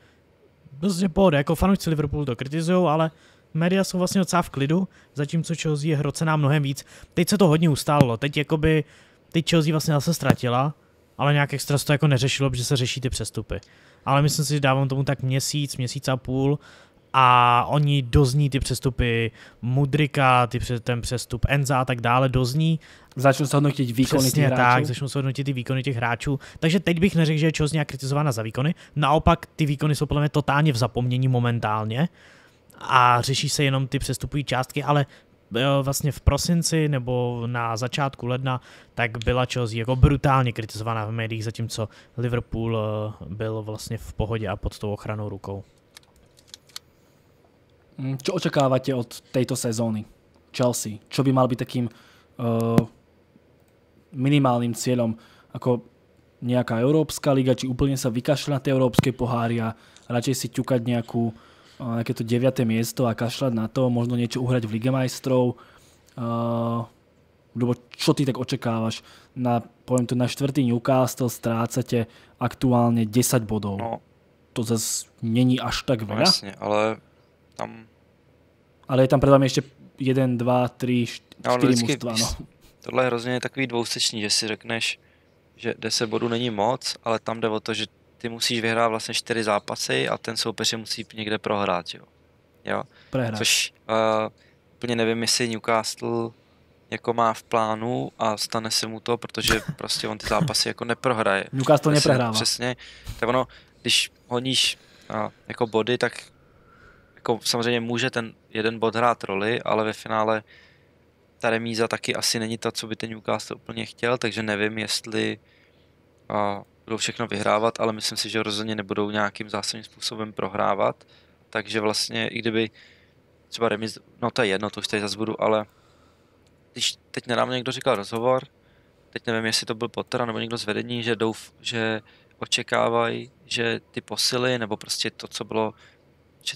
Prostě pohoda, jako fanoušci Liverpoolu to kritizují, ale média jsou vlastně docela v klidu, zatímco Chelsea je hrocená mnohem víc. Teď se to hodně ustálilo, teď jakoby, teď Chelsea vlastně zase ztratila, ale nějak extra to jako neřešilo, protože se řeší ty přestupy. Ale myslím si, že dávám tomu tak měsíc, měsíc a půl a oni dozní ty přestupy Mudrika, ty, ten přestup Enza a tak dále dozní. Začnou se hodnotit výkony Přesně těch hráčů. tak, začnou se hodnotit ty výkony těch hráčů. Takže teď bych neřekl, že je Chelsea nějak kritizována za výkony. Naopak ty výkony jsou podle mě totálně v zapomnění momentálně a řeší se jenom ty přestupují částky, ale eh, vlastně v prosinci nebo na začátku ledna, tak byla Chelsea jako brutálně kritizovaná v médiích, zatímco Liverpool eh, byl vlastně v pohodě a pod tou ochranou rukou. Mm, čo očakávate od tejto sezóny Chelsea? Čo by mal byť takým uh, minimálnym cieľom, ako nejaká európska liga, či úplne sa vykašľať na tie európske poháry a radšej si ťukať nejakú, nejaké to 9. miesto a kašľať na to, možno niečo uhrať v Lige majstrov. Uh, lebo čo ty tak očekávaš? Na, poviem to, na štvrtý Newcastle strácate aktuálne 10 bodov. No. To zase není až tak veľa. No jasne, ale tam... Ale je tam vami ešte 1, 2, 3, 4 no, mužstva. No. Tohle je hrozně takový dvousečný, že si řekneš, že 10 bodů není moc, ale tam jde o to, že ty musíš vyhrát vlastně 4 zápasy a ten soupeř je musí někde prohrát, jo. jo? Prehrát. Což uh, úplně nevím, jestli Newcastle jako má v plánu a stane se mu to, protože [LAUGHS] prostě on ty zápasy jako neprohraje. Newcastle neprohrává. Přesně, tak ono, když honíš uh, jako body, tak jako samozřejmě může ten jeden bod hrát roli, ale ve finále ta remíza taky asi není ta, co by ten Newcastle úplně chtěl, takže nevím, jestli uh, budou všechno vyhrávat, ale myslím si, že rozhodně nebudou nějakým zásadním způsobem prohrávat. Takže vlastně, i kdyby třeba remiz, no to je jedno, to už tady zase budu, ale když teď nedávno někdo říkal rozhovor, teď nevím, jestli to byl Potter nebo někdo z vedení, že, douf, že očekávají, že ty posily, nebo prostě to, co bylo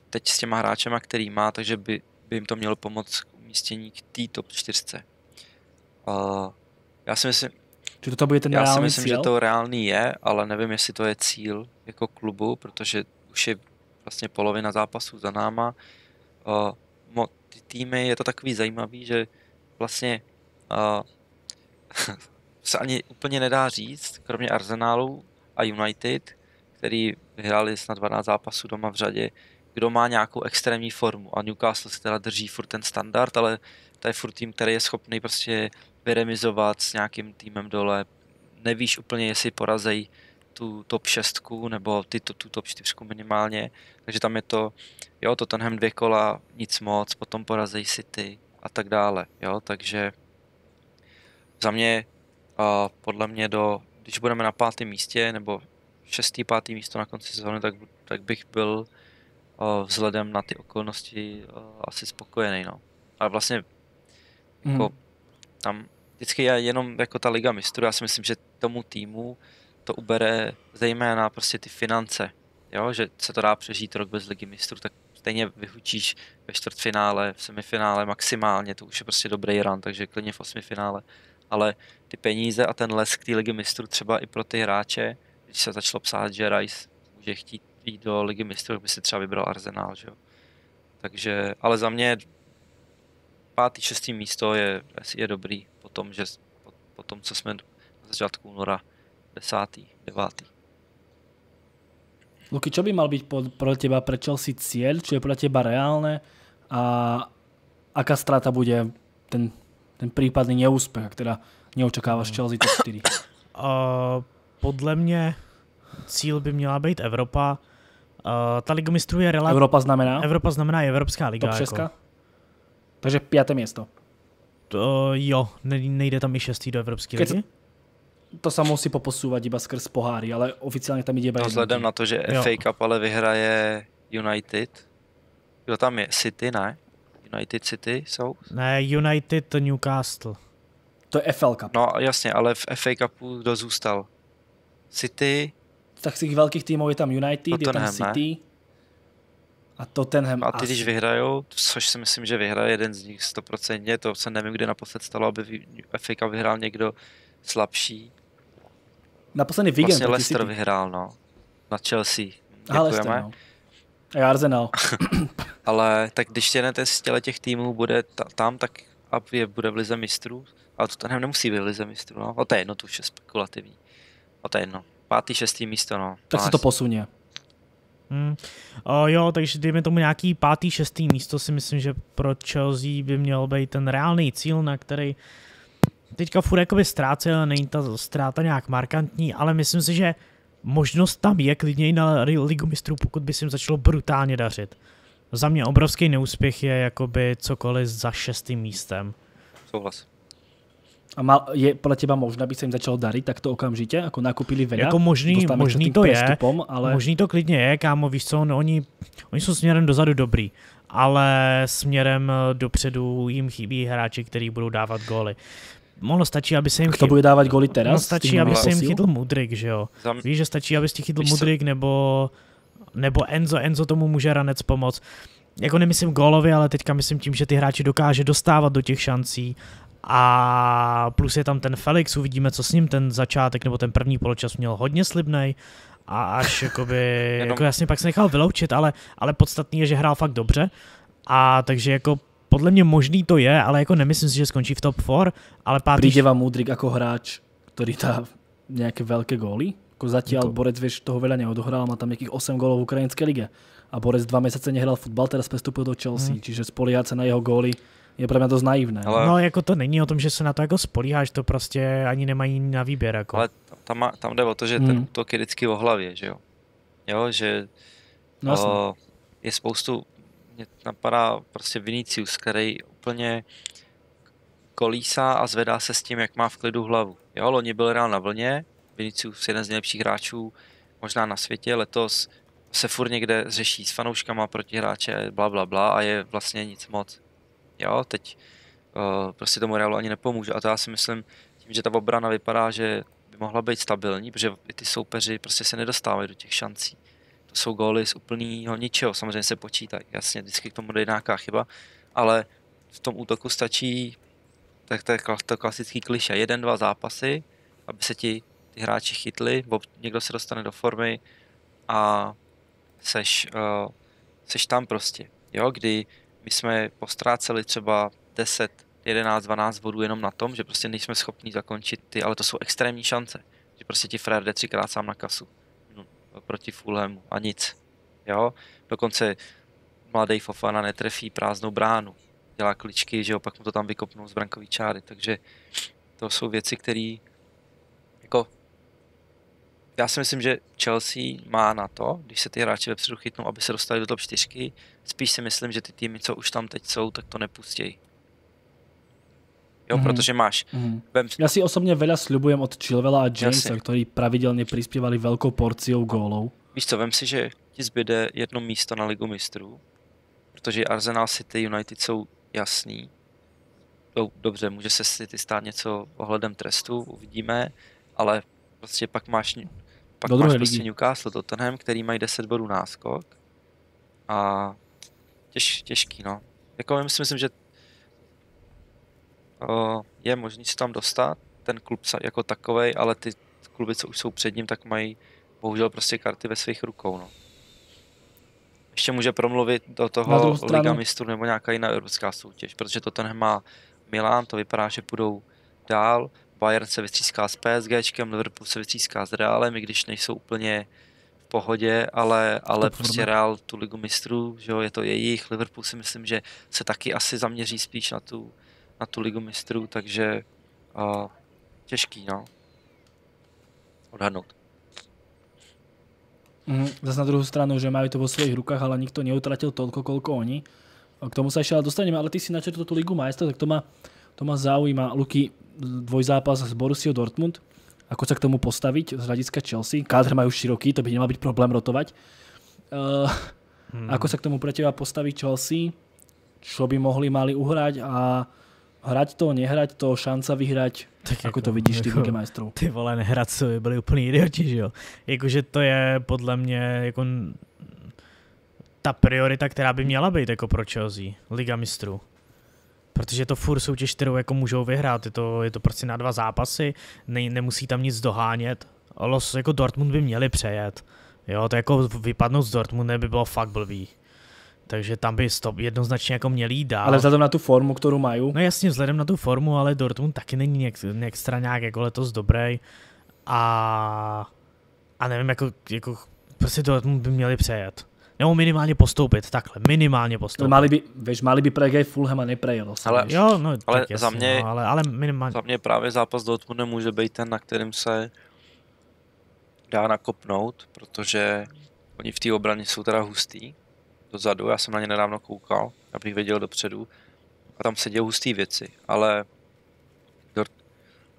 teď s těma hráčema, který má, takže by, by jim to mělo pomoct k umístění k té top 4. Uh, já si myslím, že to bude ten já si myslím, cíl? že to reálný je, ale nevím, jestli to je cíl jako klubu, protože už je vlastně polovina zápasů za náma. Uh, ty týmy, je to takový zajímavý, že vlastně uh, [LAUGHS] se ani úplně nedá říct, kromě Arsenalu a United, který vyhráli snad 12 zápasů doma v řadě, kdo má nějakou extrémní formu. A Newcastle si teda drží furt ten standard, ale to je furt tým, který je schopný prostě vyremizovat s nějakým týmem dole. Nevíš úplně, jestli porazejí tu top 6 nebo ty tu, tu top 4 minimálně. Takže tam je to, jo, to tenhle dvě kola, nic moc, potom porazejí City a tak dále. Jo, takže za mě, uh, podle mě do, když budeme na pátém místě nebo šestý, pátý místo na konci sezóny, tak, tak bych byl vzhledem na ty okolnosti asi spokojený, no. Ale vlastně jako hmm. tam vždycky je jenom jako ta liga mistrů, já si myslím, že tomu týmu to ubere zejména prostě ty finance, jo, že se to dá přežít rok bez ligy mistrů, tak stejně vyhučíš ve čtvrtfinále, v semifinále maximálně, to už je prostě dobrý run, takže klidně v osmifinále. Ale ty peníze a ten les k té ligy mistrů třeba i pro ty hráče, když se začalo psát, že Rice může chtít jít do ligy mistrů, by si třeba vybral Arsenal, že jo. Takže, ale za mě pátý, šestý místo je, je dobrý po tom, že po, po tom, co jsme na začátku února desátý, devátý. Luky, čo by mal byť pro teba pre Chelsea cieľ, čo je pre teba reálne a aká strata bude ten, ten prípadný neúspech, ak teda neočekávaš Chelsea top 4? Uh, [COUGHS] podle mě cíl by měla být Evropa. Uh, ta Liga mistrů je relativně... Evropa znamená? Evropa znamená Evropská liga. Top 6? Jako. Takže páté město. To, jo, ne, nejde tam i šestý do Evropské ligy? To se musí poposouvat iba skrz poháry, ale oficiálně tam jde iba no, Vzhledem na to, že jo. FA Cup ale vyhraje United. Kdo tam je? City, ne? United City jsou? Ne, United Newcastle. To je FL Cup. No jasně, ale v FA Cupu kdo zůstal? City, tak z těch velkých týmů je tam United, Tottenham, je tam City. Ne? A Tottenham A ty, když vyhrajou, což si myslím, že vyhraje jeden z nich 100%, to se nevím, kde naposled stalo, aby FA vyhrál někdo slabší. Naposledy Wigan Vlastně Leicester City. vyhrál, no. Na Chelsea. Aha, Leicester, no. A Arsenal. [LAUGHS] [CLEARS THROAT] Ale tak když jeden z těch týmů bude tam, tak a je, bude v lize mistrů. Ale to tenhle nemusí být v lize mistrů, no. O to je jedno, to už je spekulativní. O to je jedno pátý, šestý místo, no. Tak se to posuně. Hmm. O, jo, takže dejme tomu nějaký pátý, šestý místo si myslím, že pro Chelsea by měl být ten reálný cíl, na který teďka furt jakoby ztrácel, není ta ztráta nějak markantní, ale myslím si, že možnost tam je klidně i na ligu mistrů, pokud by se jim začalo brutálně dařit. Za mě obrovský neúspěch je jakoby cokoliv za šestým místem. Souhlas. A mal, je podľa teba možné, aby sa im začalo dariť takto okamžite, ako nakúpili veľa? Jako možný, možný to je, ale... možný to klidně je, kámo, víš co, no, oni, oni jsou směrem dozadu dobrý, ale směrem eh, dopředu jim chybí hráči, kteří budou dávat góly. mohlo stačí, aby se jim Kto bude dávať goly teraz? No stačí, aby se jim chytl Mudrik, že jo. Za, Víš, že stačí, aby si chytl Víš? Mudrik nebo, nebo Enzo, Enzo tomu může ranec pomoct. Jako nemyslím gólově, ale teďka myslím tím, že ty hráči dokáže dostávat do těch šancí a plus je tam ten Felix, uvidíme, co s ním ten začátek nebo ten první poločas měl hodně slibnej a až [LAUGHS] jakoby, Jenom- jako jasně pak se nechal vyloučit, ale, ale podstatný je, že hrál fakt dobře a takže jako podle mě možný to je, ale jako nemyslím si, že skončí v top 4, ale pátý, Príde vám Mudrik ako hráč, ktorý dá nejaké veľké góly? Ako zatiaľ Ako- Borec, vieš, toho veľa neodohral, má tam nejakých 8 gólov v ukrajinskej lige. A Borec dva mesiace nehral futbal, teraz prestupuje do Chelsea, Mhm. čiže spoliehať sa na jeho góly je pre mňa dosť naivné. Ale- No jako to není o tom, že se na to jako spolíháš, to prostě ani nemají na výběr. Jako. ale tam, má, tam jde o to, že Hmm. ten útok je vždycky o hlavě, že jo. Jo, že no, o, je spoustu, mě napadá prostě Vinicius, který úplně kolísá a zvedá se s tím, jak má v klidu hlavu. Jo, loni byl reál na vlně, Vinicius jeden z nejlepších hráčů možná na světě, letos se furt někde řeší s fanouškama proti hráče, bla bla bla a je vlastně nic moc. Jo, teď uh, prostě tomu Realu ani nepomůže. A to já si myslím, tím, že ta obrana vypadá, že by mohla být stabilní, protože i ty soupeři prostě se nedostávají do těch šancí. To jsou góly z úplného ničeho, samozřejmě se počítají, jasně, vždycky k tomu jde nějaká chyba, ale v tom útoku stačí tak to je to klasický kliše, jeden, dva zápasy, aby se ti ty hráči chytli, ob- někdo se dostane do formy a seš, uh, seš tam prostě, jo, kdy my jsme postráceli třeba 10, 11, 12 bodů jenom na tom, že prostě nejsme schopni zakončit ty, ale to jsou extrémní šance, že prostě ti Frér jde třikrát sám na kasu no, proti Fulhamu a nic, jo, dokonce mladý Fofana netrefí prázdnou bránu, dělá kličky, že jo, pak mu to tam vykopnou z brankový čáry, takže to jsou věci, které jako já si myslím, že Chelsea má na to, když se ty hráči vepředu chytnou, aby se dostali do top 4. Spíš si myslím, že ty týmy, co už tam teď jsou, tak to nepustějí. Jo, Mhm. mm-hmm. protože máš, Mhm. vem, Ja si osobne veľa sľubujem od Chilvela a Jamesa, Jasne. ktorí pravidelne prispievali veľkou porciou gólov. víš co, vem si, že ti zbyde jedno místo na ligu mistrů, protože Arsenal City United jsou jasný. Do, dobře, může se City stát něco ohledem trestu, uvidíme, ale prostě pak máš, pak Do máš prostě. Newcastle, Tottenham, který mají 10 bodů náskok a těž, těžký, no. Jako já si myslím, že o, je možný se tam dostat, ten klub jako takovej, ale ty kluby, co už jsou před ním, tak mají bohužel prostě karty ve svých rukou, no. Ještě může promluvit do toho Liga mistrů nebo nějaká jiná evropská soutěž, protože to ten má Milan, to vypadá, že půjdou dál, Bayern se vystříská s PSGčkem, Liverpool se vystříská s Realem, i když nejsou úplně v pohodě, ale, ale prostě. Real tu ligu mistrů, že jo, je to jejich, Liverpool si myslím, že se taky asi zaměří spíš na tu, na tu ligu mistrů, takže uh, těžký, no. Odhadnout. Mhm. Zase na druhú stranu, že majú to vo svojich rukách, ale nikto neutratil toľko, koľko oni. A K tomu sa ešte ale dostaneme, ale ty si načrtol tú Ligu majstrov, tak to ma, to ma zaujíma. Luky, dvojzápas s Borussiou Dortmund, ako sa k tomu postaviť z hľadiska Chelsea. Kádr majú široký, to by nemal byť problém rotovať. Uh, Hmm. Ako sa k tomu pre teba postaví Chelsea? Čo by mohli mali uhrať a hrať to, nehrať to, šanca vyhrať? Tak Ako to vidíš ty v Lige majstrov? Ty vole, Nehradcovi byli úplný idioti, že jo. Jakože to je podle mě jako ta priorita, která by měla být jako pro Chelsea, Liga mistrů. Protože to furt soutěž, kterou jako můžou vyhrát, je to, je to prostě na dva zápasy, ne, nemusí tam nic dohánět. Los jako Dortmund by měli přejet. Jo, to jako vypadnout z Dortmundem by bylo fakt blbý. Takže tam by stop jednoznačně jako měli jít dál. Ale vzhľadom na tú formu, ktorú majú, No jasně, vzhledem na tu formu, ale Dortmund taky není nějak, extra nějak jako letos dobrý. A, a nevím, jako, jako prostě Dortmund by měli přejet. Nebo minimálně postoupit, takhle, minimálně postoupit. mali by, vieš, mali by prejsť aj Fulham a neprejelo sa. Ale-. Jo, no, Ale tak jasně, za mě- no, ale, ale minimálně. Za mě právě zápas Dortmundem může být ten, na kterým se dá nakopnout, protože oni v té obraně jsou teda hustý dozadu, já jsem na ně nedávno koukal, abych věděl dopředu a tam se dějí hustý věci, ale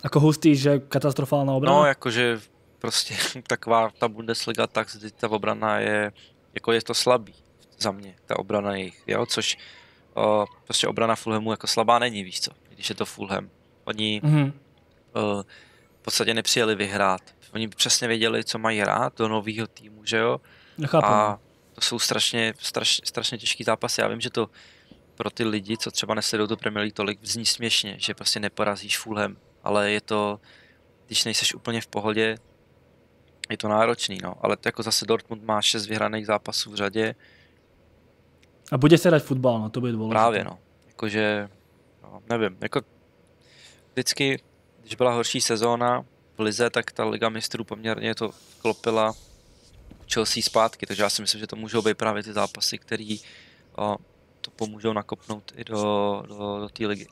Ako hustý, že katastrofálna obrana? no jakože prostě [LAUGHS] taková ta Bundesliga, tak ta obrana je, jako je to slabý za mě, ta obrana jejich, jo, což o, prostě obrana Fulhamu jako slabá není, víš co, když je to Fulham. Oni mm-hmm. uh, v podstatě nepřijeli vyhrát. Oni přesně věděli, co mají hrát do nového týmu, že jo? Nechápu. A to jsou strašně, strašně, strašně těžký zápasy. Já vím, že to pro ty lidi, co třeba nesledují to Premier League tolik, zní směšně, že prostě neporazíš Fulham, ale je to, když nejseš úplně v pohodě, je to náročný, no. Ale jako zase Dortmund má šest vyhraných zápasů v řadě. A bude se hrať fotbal, no to bude důležité. Právě, no. Jakože, no, nevím, jako vždycky, když byla horší sezóna v Lize, tak ta Liga mistrů poměrně to klopila Chelsea zpátky, takže já si myslím, že to můžou být právě ty zápasy, které to pomůžou nakopnout i do, do, do té ligy.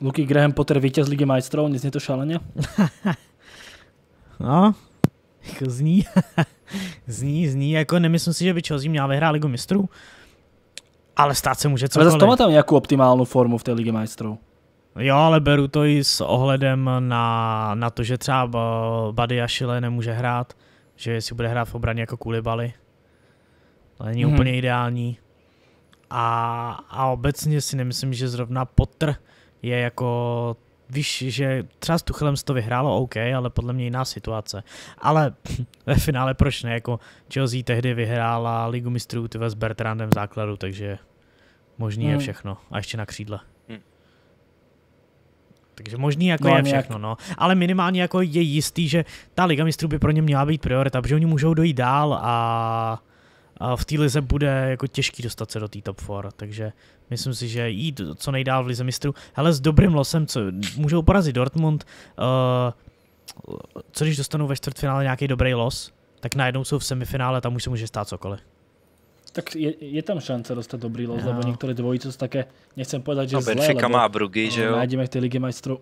Luky Graham Potter vítěz ligy majstrov, nezní to šaleně? [LAUGHS] no, jako zní, [LAUGHS] zní, zní, jako nemyslím si, že by Chelsea měla vyhrát ligu mistrů, ale stát se může cokoliv. Ale zase to má tam nějakou optimální formu v té ligy majstrů. Jo, ale beru to i s ohledem na, na to, že třeba Buddy Ashile nemůže hrát, že si bude hrát v obraně jako Koulibaly. To není mm-hmm. úplně ideální. A, a obecně si nemyslím, že zrovna Potter je jako víš, že třeba s Tuchelem to vyhrálo OK, ale podle mě jiná situace. Ale [LAUGHS] ve finále proč ne, jako Chelsea tehdy vyhrála Ligu mistrů s Bertrandem v základu, takže možný hmm. je všechno. A ještě na křídle. Hmm. Takže možný jako no, je všechno, nějak... no. Ale minimálně jako je jistý, že ta Liga mistrů by pro ně měla být priorita, protože oni můžou dojít dál a a v té lize bude jako těžký dostat se do té top 4, takže myslím si, že jít co nejdál v lize mistrů. Hele, s dobrým losem, co můžou porazit Dortmund, uh, co když dostanou ve čtvrtfinále nějaký dobrý los, tak najednou jsou v semifinále, tam už se může stát cokoliv. Tak je, je tam šance dostat dobrý los, no. lebo některé dvojice jsou také, nechcem povedať, že no, zlé, Benfica má Brugy, že jo? Nájdeme v té ligy majstrů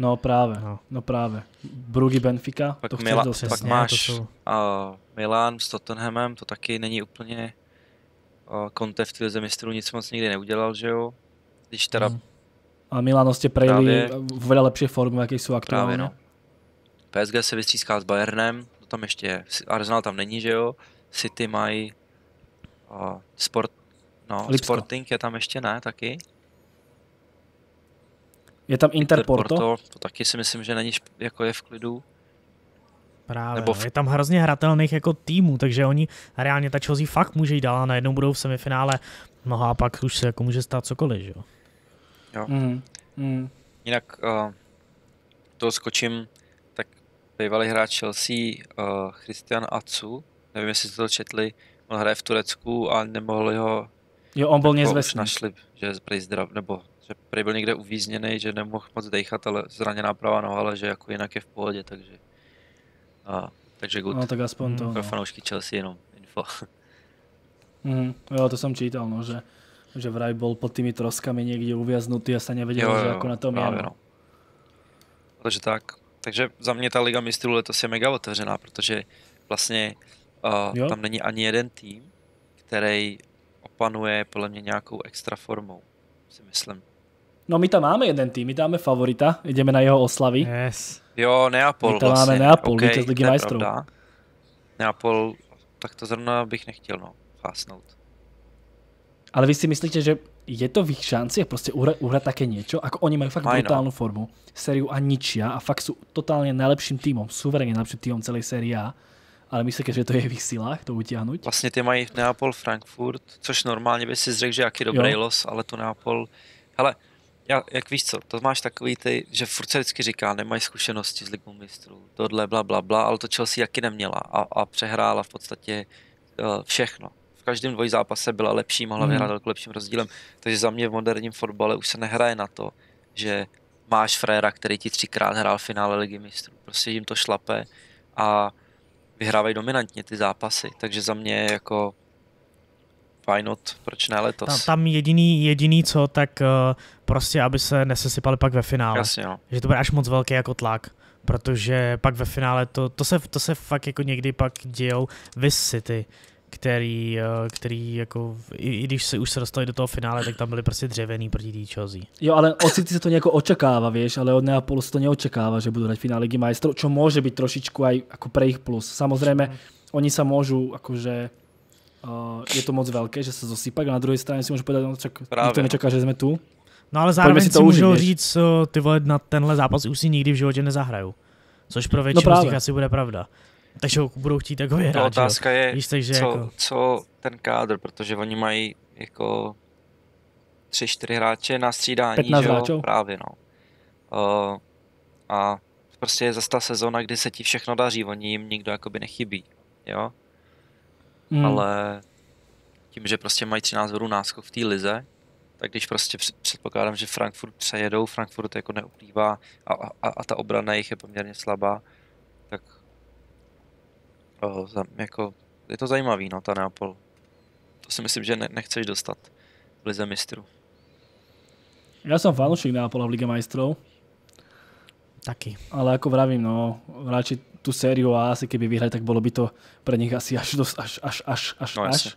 No právě, no, no právě. Brugy Benfica, pak to Mila, Pak přesně, máš to jsou... uh, Milan s Tottenhamem, to taky není úplně uh, Conte v té mistrů nic moc nikdy neudělal, že jo? Když teda... Hmm. A Milano jste prejeli v veľa lepší formu, jaký jsou aktuálně. Právě, no. PSG se vystříská s Bayernem, to tam ještě je. Arsenal tam není, že jo? City mají uh, sport, no, Sporting je tam ještě ne, taky. Je tam Inter Porto? Porto? To taky si myslím, že není jako je v klidu. Právě, Nebo v... je tam hrozně hratelných jako týmů, takže oni reálně ta Chelsea fakt může jít dál a najednou budou v semifinále, no a pak už se jako může stát cokoliv, že jo. Jo. Mm. Mm. Jinak uh, to skočím, tak bývalý hráč Chelsea uh, Christian Atsu, nevím, jestli jste to četli, on hraje v Turecku a nemohli ho Jo, on byl nezvestný. našli, že je zdrav, nebo že prý byl někde uvízněný, že nemohl moc dechat, ale zraněná pravá noha, ale že jako jinak je v pohodě, takže... A, takže good. No tak aspoň to. Pro no. fanoušky Chelsea jenom info. Mm, jo, to jsem čítal, no, že, že vraj bol pod tými troskami někde uvěznutý a se nevěděl, jo, jo, že jako na tom právě, je. No. Takže tak. Takže za mě ta Liga mistrů letos je mega otevřená, protože vlastně uh, tam není ani jeden tým, který opanuje podle mě nějakou extra formou, si myslím. No my tam máme jeden tým, my tam máme favorita, ideme na jeho oslavy. Yes. Jo, Neapol my tam vlastně. máme Neapol, okay, vítěz Ligy majstrů. Neapol, tak to zrovna bych nechtěl, no, fásnout. Ale vy si myslíte, že je to v ich šanci prostě uhrať, uhrať také niečo? Ako oni majú fakt Maj, brutálnu formu, sériu a ničia a fakt sú totálne najlepším týmom, suverene najlepším týmom celej série A. Ale myslíte, že to je v ich silách to utiahnuť? Vlastně ty mají Neapol, Frankfurt, což normálně by si řekl, že jaký dobrý jo. los, ale to Neapol... Hele, já, jak víš co, to máš takový ty, že furt se vždycky říká, nemají zkušenosti s ligou mistrů, tohle bla bla bla, ale to Chelsea jaký neměla a, a přehrála v podstatě uh, všechno. V každém dvojzápase byla lepší, mohla mm. vyhrát daleko lepším rozdílem, takže za mě v moderním fotbale už se nehraje na to, že máš fréra, který ti třikrát hrál v finále ligy mistrů. Prostě jim to šlape a vyhrávají dominantně ty zápasy, takže za mě jako why not, proč ne letos. Tam, tam jediný, jediný co, tak uh, prostě, aby se nesesypali pak ve finále. Jasně, no. Že to bude až moc velký jako tlak, protože pak ve finále to, to, se, to se fakt jako někdy pak dějou Vis City, který, eh, který jako, i, i když se už se dostali do toho finále, tak tam byli prostě dřevěný proti té Chelsea. Jo, ale od City se to nějak očekává, víš, ale od Neapolu se to neočekává, že budou hrať finále Ligy majstrov, čo môže byť trošičku aj ako pre ich plus. Samozrejme, mm. oni sa môžu akože Uh, je to moc veľké, že sa zosypak a na druhej strane si môžu povedať, no čak, nikto nečaká, že sme tu. No ale zároveň si si, to užít, můžou říct, o, ty vole, na tenhle zápas už si nikdy v životě nezahraju. Což pro většinu z právě. nich asi bude pravda. Takže ho budou chtít jako Ta vyhrát, jo? otázka je, Víš, takže co, jako... co ten kádr, protože oni mají jako tři, čtyři hráče na střídání, 15 že jo? hráčů. Právě, no. Uh, a prostě je zase ta sezona, kdy se ti všechno daří, oni jim nikdo jakoby nechybí, jo? Mm. Ale tím, že prostě mají 13 bodů náskok v té lize, tak když prostě před- předpokládám, že Frankfurt přejedou, Frankfurt jako neuplývá a, a, a ta obrana jich je poměrně slabá, tak o, za, jako, je to zajímavý, no, ta Neapol. To si myslím, že ne, nechceš dostat v lize mistrů. Ja som fanúšik Neapola v Lige majstrov, Taky. ale ako vravím, no, radšej tú sériu A asi keby vyhrali, tak bolo by to pre nich asi až, dosť, až, až, až, až, No, až.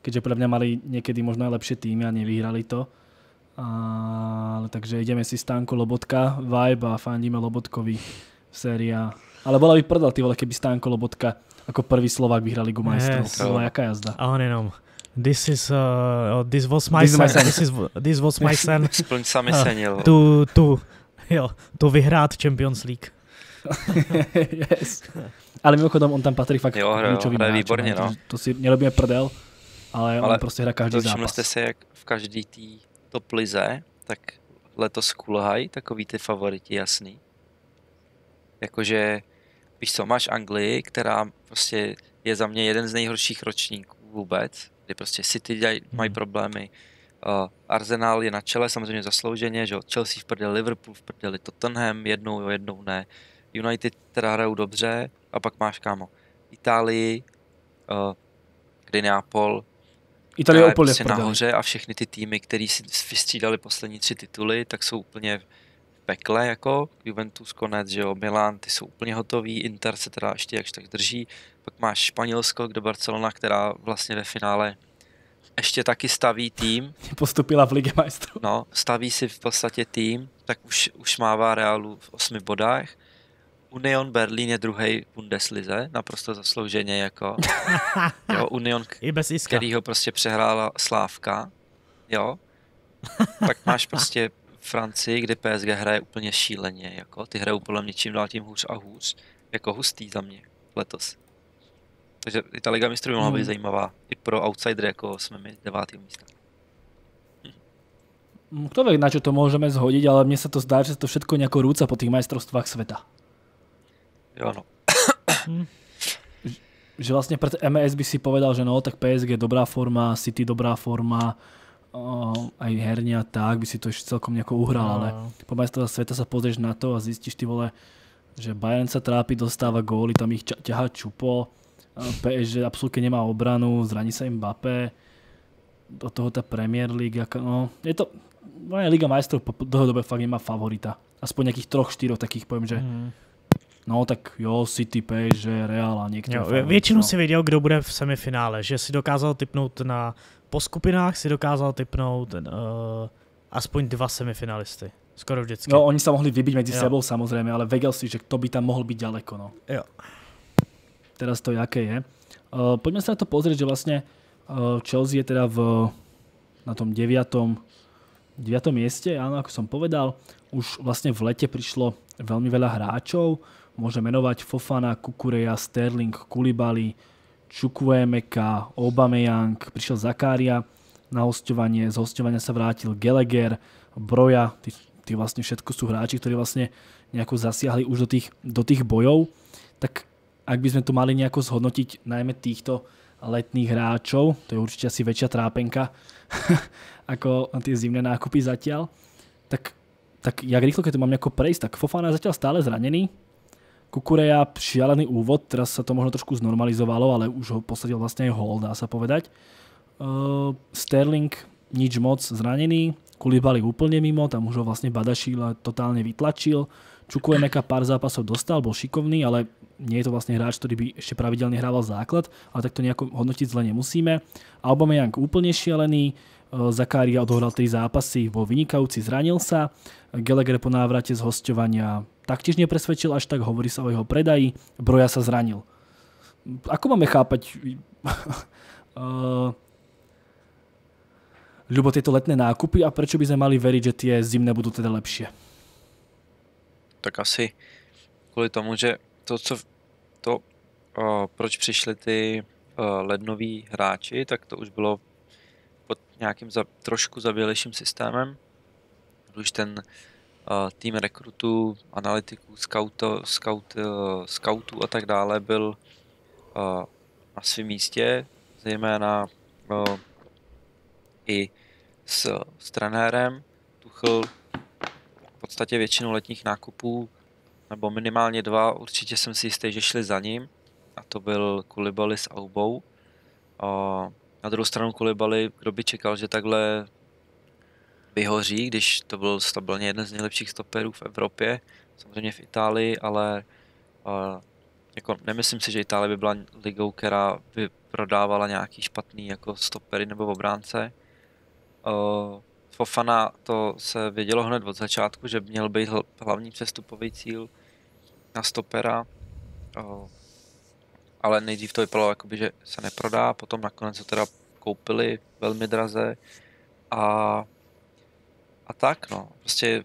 Keďže pre mňa mali niekedy možno aj lepšie týmy a nevyhrali to. Ale takže ideme si Stánko Lobotka vibe a fandíme Lobotkovi séria. Ale bola by prdel, ty vole, keby Stánko Lobotka ako prvý Slovák vyhrali Ligu majstrov. Yes. To bola jaká jazda. A on jenom. This is, uh, this was my This son. son. This, is, this was my son. Splň sami senil. tu, tu, jo, tu vyhrát Champions League. [LAUGHS] yes. Ale mimochodom, on tam patrí fakt Jo, hraje, kľúčovým hraje výborně, no. To si nerobíme prdel, ale, Ale on prostě hrá každý zápas. jste si, jak v každý té top lize, tak letos kulhají takový ty favoriti jasný. Jakože, víš co, máš Anglii, která prostě je za mě jeden z nejhorších ročníků vůbec, kdy prostě City dělaj, mají Hmm. problémy. Uh, Arsenal je na čele samozřejmě zaslouženě, že Chelsea v prdeli, Liverpool v prdeli, Tottenham jednou jo, jednou ne. United teda hrajou dobře a pak máš kámo Itálii, uh, kdy Neapol Itálie je prostě nahoře a všechny ty týmy, který si vystřídali poslední tři tituly, tak jsou úplně v pekle, jako. Juventus konec, že jo, Milan, ty jsou úplně hotový, Inter se teda ještě jakž tak drží, pak máš Španělsko, kde Barcelona, která vlastně ve finále ještě taky staví tým, [LAUGHS] Postupila v Lige majstrov. no, staví si v podstatě tým, tak už, už mává Realu v osmi bodách, Union Berlin je druhý Bundeslize, naprosto zaslouženě jako. [LAUGHS] Jo, Union, I bez Iska. kterýho prostě přehrála Slávka, jo, tak máš prostě Francii, kde PSG hraje úplně šíleně, jako, ty hrajou podle mě čím dál tím hůř a hůř, jako hustý za mě letos. Takže i ta Liga mistrů mohla být Hmm. zajímavá, i pro outsidery, jako jsme my devátý místa. Kto vie, na čo to môžeme zhodiť, ale mne sa to zdá, že sa to všetko nejako rúca po tých majstrovstvách sveta. Jo, no. [COUGHS] Že vlastne pred MS by si povedal, že no, tak PSG dobrá forma, City dobrá forma, o, aj herne a tak, by si to ešte celkom nejako uhral, No. ale po majstrovstvách sveta sa pozrieš na to a zistíš ty vole, že Bayern sa trápi, dostáva góly, tam ich ťa- ťahá čupo, PSG absolútne nemá obranu, zraní sa im Mbappé, do toho tá Premier League, ako, no, je to, no, je Liga majstrov po dlhodobé fakt nemá favorita. Aspoň nejakých troch, štyroch takých poviem, že Hmm. No tak jo, City, PSG, Real a niekto. Jo, vě- většinu si věděl, kdo bude v semifinále, že si dokázal typnout na, po skupinách si dokázal typnout uh, aspoň dva semifinalisty. Skoro vždycky. No, oni sa mohli vybiť medzi Jo. sebou samozrejme, ale vedel si, že kto by tam mohol byť ďaleko. No. Jo. Teraz to jaké je. Uh, poďme sa na to pozrieť, že vlastne uh, Chelsea je teda v, na tom 9. 9. mieste, áno, ako som povedal. Už vlastne v lete prišlo veľmi veľa hráčov. Môže menovať Fofana, Kukureja, Sterling, Kulibali, Chukwuemeka, Aubameyang, prišiel Zakária na hostovanie, z hostovania sa vrátil Gallagher, Broja, tí, tí vlastne všetko sú hráči, ktorí vlastne nejako zasiahli už do tých, do tých bojov. Tak ak by sme tu mali nejako zhodnotiť najmä týchto letných hráčov, to je určite asi väčšia trápenka [LAUGHS] ako tie zimné nákupy zatiaľ, tak, tak jak rýchlo, keď to mám nejako prejsť, tak Fofana je zatiaľ stále zranený, Kukureja šialený úvod, teraz sa to možno trošku znormalizovalo, ale už ho posadil vlastne aj hol, dá sa povedať. Uh, Sterling nič moc zranený, Kulibali úplne mimo, tam už ho vlastne Badašila totálne vytlačil. Čukujemeka pár zápasov dostal, bol šikovný, ale nie je to vlastne hráč, ktorý by ešte pravidelne hrával základ, ale tak to nejako hodnotiť zle nemusíme. Aubameyang úplne šialený, uh, Zakária odohral 3 zápasy, bol vynikajúci, zranil sa. Gallagher po návrate z hostovania taktiež nepresvedčil až tak, hovorí sa o jeho predaji, Broja sa zranil. Ako máme chápať uh, [LAUGHS] Ľubo, tieto letné nákupy a prečo by sme mali veriť, že tie zimné budú teda lepšie? Tak asi kvůli tomu, že to, co to, o, proč přišli ty o, lednoví hráči, tak to už bylo pod nějakým za, trošku zabělejším systémem. Už ten o, tým rekrutů, analytiků, scouto, scout, o, scoutů a tak dále byl o, na svém místě, zejména o, i s, s trenérem. Tuchl v podstatě většinu letních nákupů, nebo minimálně dva, určitě jsem si jistý, že šli za ním. A to byl Kulibali s Aubou. A na druhou stranu Kulibali, kdo by čekal, že takhle vyhoří, když to byl stabilně jeden z nejlepších stoperů v Evropě, samozřejmě v Itálii, ale a, jako nemyslím si, že Itálie by byla ligou, která by prodávala nějaký špatný jako stopery nebo obránce. Uh, Fofana to se vědělo hned od začátku, že měl být hlavní přestupový cíl na stopera, uh, ale nejdřív to vypadalo, jakoby, že se neprodá, potom nakonec ho teda koupili velmi draze a, a tak no, prostě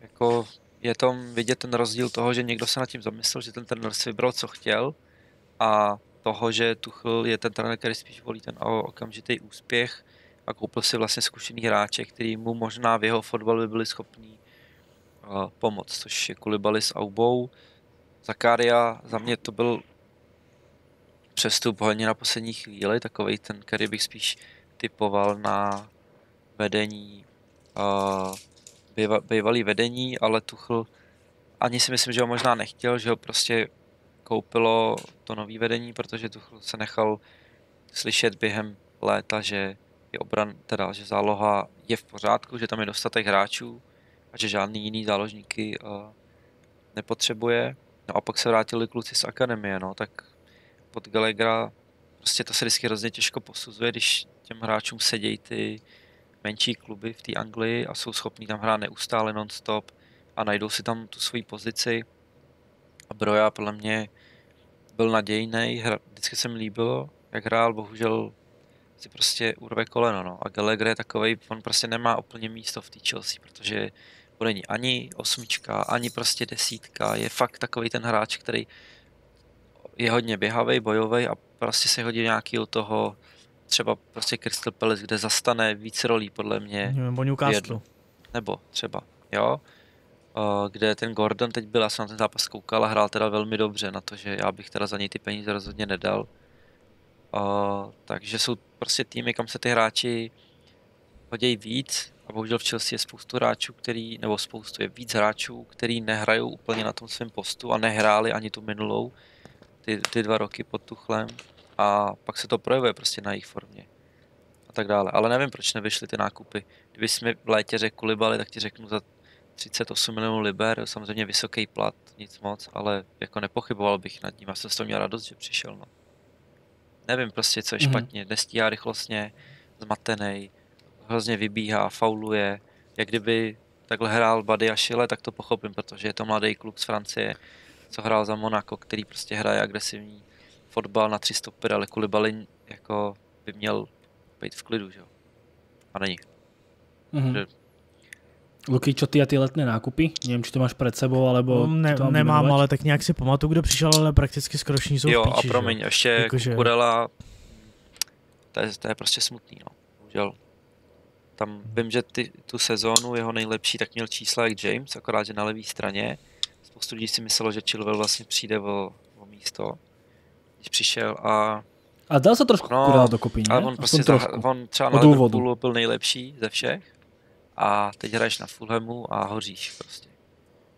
jako je tam vidět ten rozdíl toho, že někdo se nad tím zamyslel, že ten trenér si vybral, co chtěl a toho, že Tuchl je ten trenér, který spíš volí ten okamžitý úspěch a koupil si vlastně zkušený hráče, který mu možná v jeho fotbalu by byli schopní uh, pomoct, což je Kulibali s Aubou. Zakaria, za mě to byl přestup hodně na poslední chvíli, takový ten, který bych spíš typoval na vedení, uh, býva, bývalý vedení, ale Tuchl ani si myslím, že ho možná nechtěl, že ho prostě koupilo to nový vedení, protože Tuchl se nechal slyšet během léta, že je obran, teda, že záloha je v pořádku, že tam je dostatek hráčů a že žádný jiný záložníky uh, nepotřebuje. No a pak se vrátili kluci z akademie, no, tak pod Gallaghera prostě to se vždycky hrozně těžko posuzuje, když těm hráčům sedějí ty menší kluby v té Anglii a jsou schopní tam hrát neustále non-stop a najdou si tam tu svoji pozici. A Broja podle mě byl nadějný, vždycky se mi líbilo, jak hrál, bohužel si prostě urve koleno, no. A Gallagher je takový, on prostě nemá úplně místo v té Chelsea, protože on není ani osmička, ani prostě desítka, je fakt takový ten hráč, který je hodně běhavý, bojový a prostě se hodí nějaký toho třeba prostě Crystal Palace, kde zastane víc rolí podle mě. Nebo Newcastle. Nebo třeba, jo. Uh, kde ten Gordon teď byl, já jsem na ten zápas koukal a hrál teda velmi dobře na to, že já bych teda za něj ty peníze rozhodně nedal. Uh, takže jsou prostě týmy, kam se ty hráči hodí víc a bohužel v Chelsea je spoustu hráčů, který, nebo spoustu je víc hráčů, který nehrajou úplně na tom svém postu a nehráli ani tu minulou, ty, ty dva roky pod Tuchlem a pak se to projevuje prostě na jejich formě a tak dále. Ale nevím, proč nevyšly ty nákupy. Kdyby mi v létě řekl Kulibali, tak ti řeknu za 38 milionů liber, samozřejmě vysoký plat, nic moc, ale jako nepochyboval bych nad ním. Já jsem z toho měl radost, že přišel. No. Nevím prostě, co je mm-hmm. špatně. Nestíhá rychlostně, zmatený, hrozně vybíhá, fauluje. Jak kdyby takhle hrál Bady a Šile, tak to pochopím, protože je to mladý kluk z Francie, co hrál za Monaco, který prostě hraje agresivní fotbal na 300 stopy, ale Koulibaly jako by měl být v klidu, že jo. A není. Mm-hmm. Luky, čo ty a ty letné nákupy? Nevím, či to máš před sebou, alebo... No, ne, nemám, vymenovat? ale tak nějak si pamatuju, kdo přišel, ale prakticky skoro všichni jsou Jo, v píči, a promiň, že? ještě jako, Kukurela, to je, to je prostě smutný, no. Bohužel. Tam vím, že ty, tu sezónu jeho nejlepší tak měl čísla jak James, akorát, že na levé straně. Spoustu lidí si myslelo, že Chilwell vlastně přijde o, o místo, když přišel a a dal se trošku no, Kukurela dokopy, ne? Ale on, prostě za, on třeba na Liverpoolu byl nejlepší ze všech a teď hraješ na Fulhamu a hoříš prostě.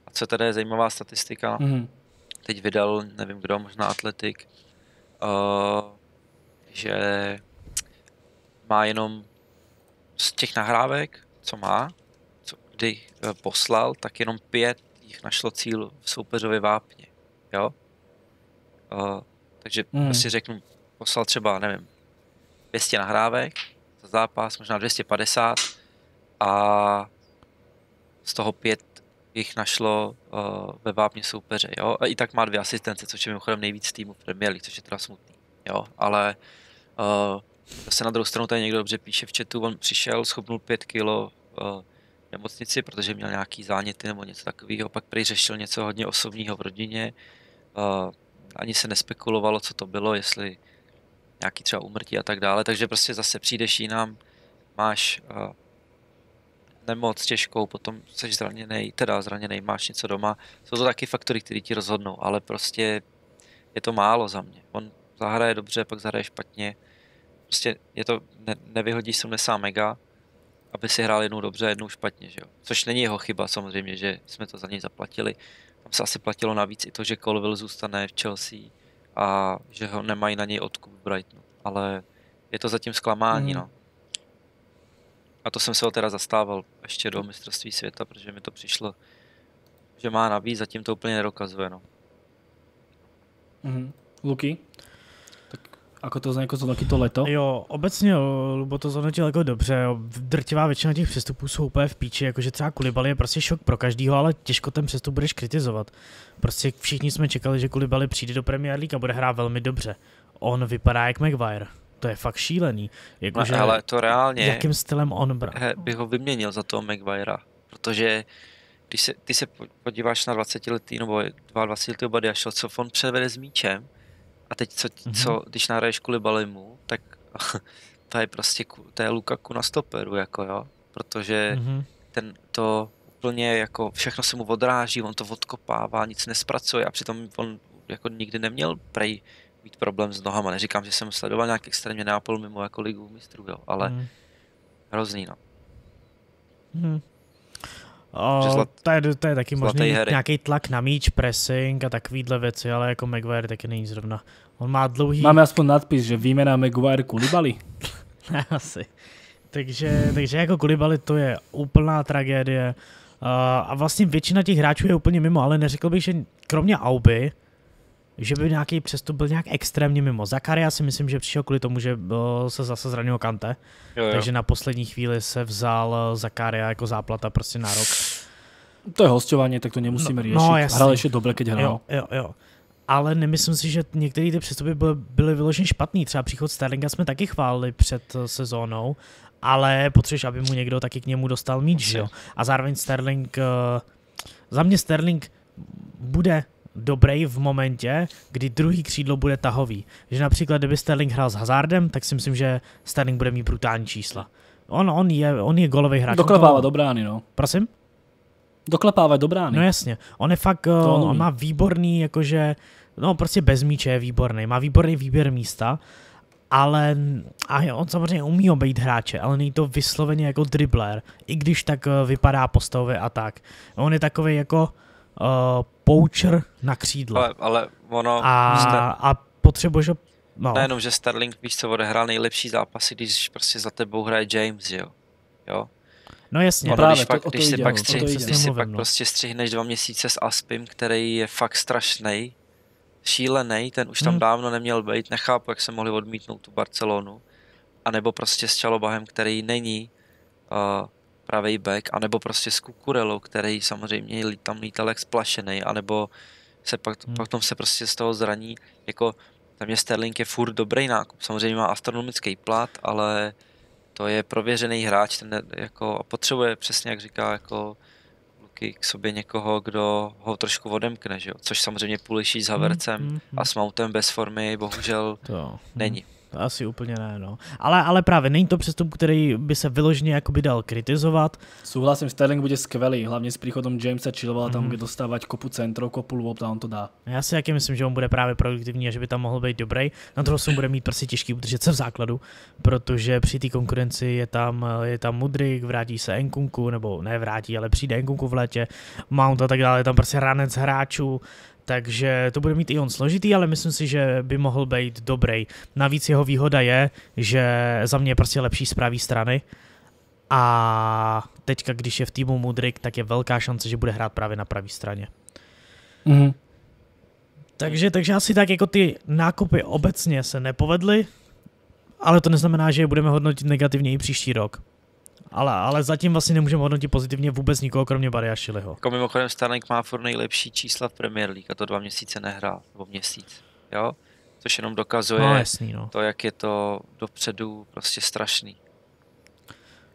A co tady je zajímavá statistika, mm-hmm. teď vydal, nevím kdo, možná Atletik, uh, že má jenom z těch nahrávek, co má, co kdy uh, poslal, tak jenom pět jich našlo cíl v soupeřově vápně, jo? Uh, takže mm. prostě řeknu, poslal třeba, nevím, 200 nahrávek za zápas, možná 250 a z toho pět jich našlo uh, ve vápně soupeře, jo. A i tak má dvě asistence, což je mimochodem nejvíc týmu v Premier League, což je teda smutný, jo. Ale uh, Zase na druhou stranu tady někdo dobře píše v chatu, on přišel, schopnul 5 kilo uh, nemocnici, protože měl nějaký záněty nebo něco takového, pak prý řešil něco hodně osobního v rodině. Uh, ani se nespekulovalo, co to bylo, jestli nějaký třeba umrtí a tak dále, takže prostě zase přijdeš jinam, máš uh, nemoc těžkou, potom jsi zraněný, teda zraněný, máš něco doma. Jsou to taky faktory, které ti rozhodnou, ale prostě je to málo za mě. On zahraje dobře, pak zahraje špatně. Prostě je to, ne, nevyhodí 70 mega, aby si hrál jednou dobře, jednou špatně, že jo. Což není jeho chyba samozřejmě, že jsme to za něj zaplatili. Tam se asi platilo navíc i to, že Colville zůstane v Chelsea a že ho nemají na něj odkup v Brightonu. Ale je to zatím zklamání, mm. no. A to jsem se ho teda zastával ještě do mistrovství světa, protože mi to přišlo, že má navíc, zatím to úplně nedokazuje, no. Mm-hmm. Luky? Ako to jako to to leto? Jo, obecně Lubo to zhodnotil jako dobře. Jo. Drtivá většina těch přestupů jsou úplně v píči, jakože třeba Kulibali je prostě šok pro každýho, ale těžko ten přestup budeš kritizovat. Prostě všichni jsme čekali, že Kulibali přijde do Premier League a bude hrát velmi dobře. On vypadá jak Maguire. To je fakt šílený. Jako, no, ale to reálně... Jakým stylem on bral? Bych ho vyměnil za toho Maguirea, protože když se, ty se podíváš na 20 letý nebo 22 letý šel, co on převede s míčem a teď co, mm-hmm. co když nahraješ kvůli Balimu, tak [LAUGHS] to je prostě, to je Lukaku na stoperu, jako jo, protože mm-hmm. ten to úplně jako všechno se mu odráží, on to odkopává, nic nespracuje a přitom on jako nikdy neměl prej mít problém s nohama. Neříkám, že jsem sledoval nějak extrémně Neapol mimo jako ligu mistrů, jo, ale mm. hrozný, no. Mm. O, zlat, to, je, to je taky možný nějaký tlak na míč, pressing a takovýhle věci, ale jako Maguire taky není zrovna. On má dlouhý... Máme aspoň nadpis, že výměna Maguire Kulibali. [LAUGHS] Asi. Takže, takže jako Kulibali to je úplná tragédie. Uh, a vlastně většina těch hráčů je úplně mimo, ale neřekl bych, že kromě Auby, že by nějaký přestup byl nějak extrémně mimo. Zakaria si myslím, že přišel kvůli tomu, že se zase zranil Kante, jo, jo. takže na poslední chvíli se vzal eh, Zakaria jako záplata prostě na rok. To je hostování, tak to nemusíme no, řešit. No, Hrál ještě dobre, keď hrál. Jo, jo, jo. Ale nemyslím si, že některé ty přestupy byly, byly vyloženě špatný. Třeba příchod Sterlinga jsme taky chválili před eh, sezónou, ale potřebuješ, aby mu někdo taky k němu dostal míč, jo. A zároveň Sterling, za mě Sterling bude dobrý v momentě, kdy druhý křídlo bude tahový. Že například, kdyby Sterling hrál s Hazardem, tak si myslím, že Sterling bude mít brutální čísla. On, on je, on je golový hráč. Doklepává do brány, no. Prosím? Doklepává do brány. No jasně. On je fakt, to on, on má výborný, jakože, no prostě bez míče je výborný. Má výborný výběr místa, ale a on samozřejmě umí obejít hráče, ale není to vysloveně jako dribler, i když tak eh, vypadá postavově a tak. On je takový jako uh, poucher na křídlo. Ale, ale ono... A, jste... a potřebuješ ho... No. Nejenom, že Sterling, víš co, odehrál nejlepší zápasy, když prostě za tebou hraje James, jo. jo? No jasně. Ono, právě, když, pak, to, když si pak, střih, když si pak no. prostě střihneš dva měsíce s Aspim, který je fakt strašný, šílený, ten už tam hmm. dávno neměl být, nechápu, jak se mohli odmítnout tu Barcelonu, a nebo prostě s Čalobahem, který není uh, pravý back, anebo prostě s Kukurelou, který samozřejmě tam lítal jak splašený, anebo se pak, hmm. pak tom se prostě z toho zraní, jako tam je Sterling je furt dobrý nákup, samozřejmě má astronomický plat, ale to je prověřený hráč, ten jako potřebuje přesně, jak říká, jako Luky k sobě někoho, kdo ho trošku odemkne, že jo? což samozřejmě Puliší s Havercem hmm, hmm, hmm. a s Mountem bez formy bohužel to, není. To asi úplně ne, no. Ale, ale právě není to přestup, který by se vyloženě jakoby dal kritizovat. Souhlasím, Sterling bude skvělý, hlavně s příchodem Jamesa Chilwella, mm. tam mhm. bude dostávat kopu centrov, kopu lop, tam on to dá. Já si taky myslím, že on bude právě produktivní a že by tam mohl být dobrý. Na druhou stranu bude mít prostě těžký udržet se v základu, protože při té konkurenci je tam, je tam Mudrik, vrátí se Enkunku, nebo ne vrátí, ale přijde Enkunku v létě, Mount a tak dále, je tam prostě ranec hráčů, takže to bude mít i on složitý, ale myslím si, že by mohl být dobrý. Navíc jeho výhoda je, že za mě je prostě lepší z pravé strany a teďka, když je v týmu Mudrik, tak je velká šance, že bude hrát právě na pravé straně. Mm. Takže, takže asi tak jako ty nákupy obecně se nepovedly, ale to neznamená, že je budeme hodnotit negativně i příští rok. Ale, ale zatím vlastně nemůžeme hodnotit pozitivně vůbec nikoho, kromě Bariašiliho. Jako mimochodem Starlink má furt nejlepší čísla v Premier League a to dva měsíce nehrál, nebo měsíc. Jo? což jenom dokazuje No jasný, no. to, jak je to dopředu prostě strašný.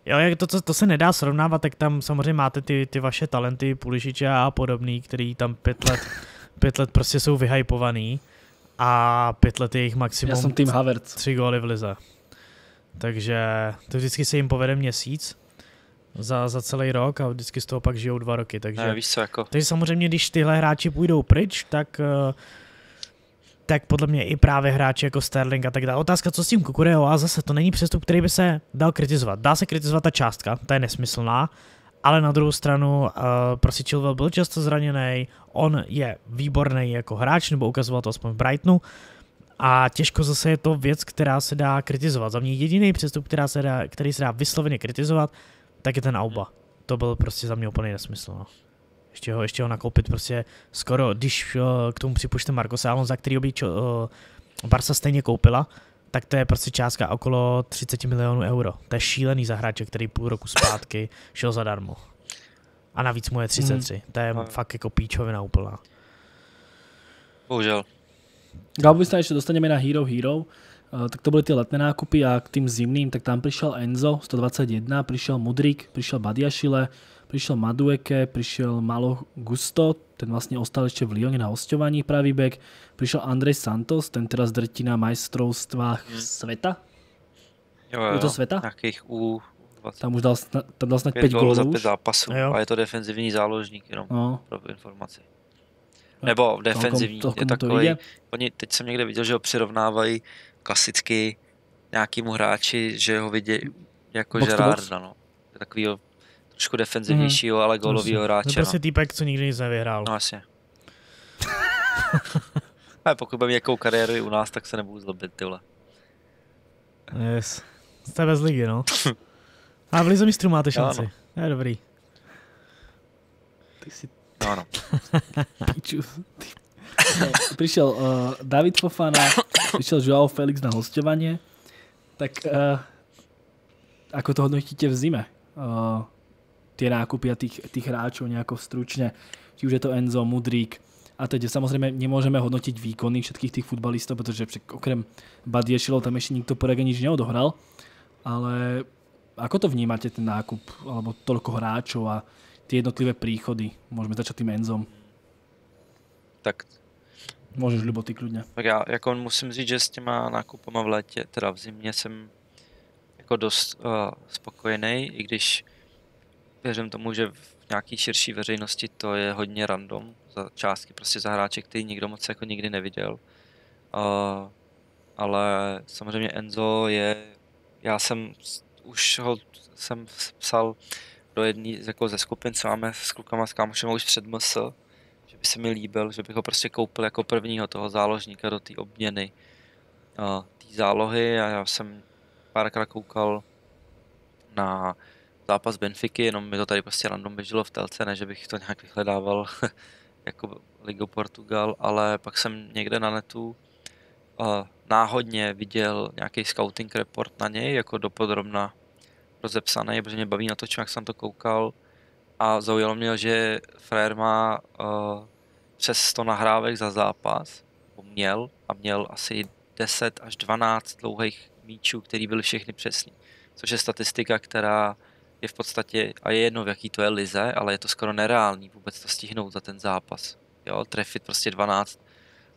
Jo, jak to, to, to se nedá srovnávat, tak tam samozřejmě máte ty, ty vaše talenty, Pulišiče a podobný, který tam pět let, [LAUGHS] pět let prostě jsou vyhypovaný a pět let je jejich maximum Já jsem tým Havertz. tři góly v lize. Takže to vždycky se jim povede měsíc za, za celý rok a vždycky z toho pak žijou dva roky. Takže, Ne, víš co, jako, takže samozřejmě, když tyhle hráči půjdou pryč, tak eh, tak podle mě i právě hráči jako Sterling a tak dále. Otázka, co s tím Kukureo a zase to není přestup, který by se dal kritizovat. Dá se kritizovat ta částka, ta je nesmyslná, ale na druhou stranu uh, prostě Chilwell byl často zraněný, on je výborný jako hráč, nebo ukazoval to aspoň v Brightonu, a těžko zase je to věc, která se dá kritizovat. Za mě jediný přestup, která se dá, který se dá vysloveně kritizovat, tak je ten Auba. To byl prostě za mě úplný nesmysl. No. Ještě ho, ještě ho nakoupit prostě skoro, když uh, k tomu připušte Marcos Alonso, který by čo, uh, Barca stejně koupila, tak to je prostě částka okolo 30 milionů euro. To je šílený za hráče, který půl roku zpátky šel zadarmo. A navíc mu je 33. Hmm. To je No. fakt jako píčovina úplná. bohužel. Gabo sa ešte dostaneme na Hero Hero. Uh, tak to boli tie letné nákupy a k tým zimným, tak tam prišiel Enzo 121, prišiel Mudrik, prišiel Badiašile, prišiel Madueke, prišiel Malo Gusto, ten vlastne ostal ešte v Lyone na hostovaní pravý back, prišiel Andrej Santos, ten teraz drtí na majstrovstvách Hmm. sveta, Jo, jo, Je to světa? Nějakých U 20, tam už dal, tam dal snad 5 5 gólů za gólů 5 už. zápasů Jo. a je to defenzivní záložník jenom No, pro informaci. Jo, Nebo defenzivní, celkom je to takový, oni teď jsem někde viděl, že ho přirovnávají klasicky nějakému hráči, že ho vidí jako Box to? Gerarda, no. Takovýho trošku defenzivnějšího, ale gólovýho To je hráče, prostě no. týpek, co nikdy nic nevyhrál. No jasně. [LAUGHS] Ale pokud bude mít jakou kariéru i u nás, tak se nebudu zlobit, tyhle. Yes. Jste bez ligy, no. [LAUGHS] A v Lize mistrů máte šanci. ano. Je dobrý. ty si No, no. [LAUGHS] piču. Prišiel uh, David Fofana, prišiel Joao Felix na hostovanie. Tak uh, ako to hodnotíte v zime? Uh, tie nákupy a tých, tých hráčov nejako stručne. Či už je to Enzo, Mudrík a teď samozrejme nemôžeme hodnotiť výkony všetkých tých futbalistov, pretože okrem Badiešilov tam ešte nikto poriadne nič neodohral. Ale ako to vnímate ten nákup, alebo toľko hráčov a tie jednotlivé príchody? Môžeme začať tým Enzom. Tak, Můžeš, Lubo, ty klidně. tak já jako musím říct, že s těma nákupama v létě, teda v zimě jsem jako dost uh, spokojený, i když věřím tomu, že v nějaký širší veřejnosti to je hodně random za částky, prostě za hráče, který nikdo moc jako nikdy neviděl. Uh, ale samozřejmě Enzo je, já jsem už ho jsem psal do jedné jako ze skupin, co máme s klukama, s kámošema už před MS, že by se mi líbil, že bych ho prostě koupil jako prvního toho záložníka do té obměny uh, té zálohy. A já jsem párkrát koukal na zápas Benfiky, jenom mi to tady prostě random běželo v telce, ne že bych to nějak vyhledával [LAUGHS] jako Ligo Portugal, ale pak jsem někde na netu uh, náhodně viděl nějaký scouting report na něj, jako dopodrobna rozepsaný, protože mě baví na to, jak jsem to koukal a zaujalo mě, že Frér má uh, přes 100 nahrávek za zápas, měl a měl asi 10 až 12 dlouhých míčů, který byly všechny přesný. Což je statistika, která je v podstatě, a je jedno v jaký to je lize, ale je to skoro nereálný vůbec to stihnout za ten zápas. Jo, trefit prostě 12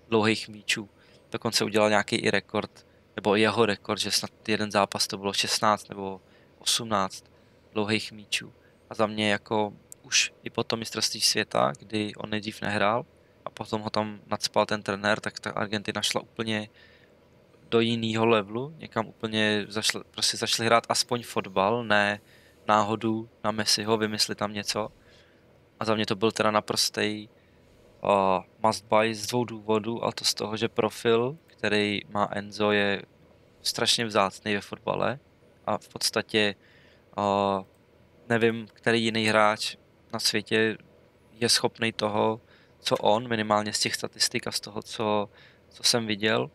dlouhých míčů. Dokonce udělal nějaký i rekord, nebo jeho rekord, že snad jeden zápas to bylo 16 nebo 18 dlouhých míčů. A za mě jako už i po tom mistrovství světa, kdy on nejdřív nehrál a potom ho tam nadspal ten trenér, tak ta Argentina šla úplně do jiného levelu, někam úplně zašli, prostě začali hrát aspoň fotbal, ne náhodu na Messiho, vymyslit tam něco. A za mě to byl teda naprostý uh, must buy z dvou důvodů, a to z toho, že profil, který má Enzo, je strašně vzácný ve fotbale a v podstatě uh, nevím, který jiný hráč na světě je schopný toho, co on, minimálně z těch statistik a z toho, co, co jsem viděl.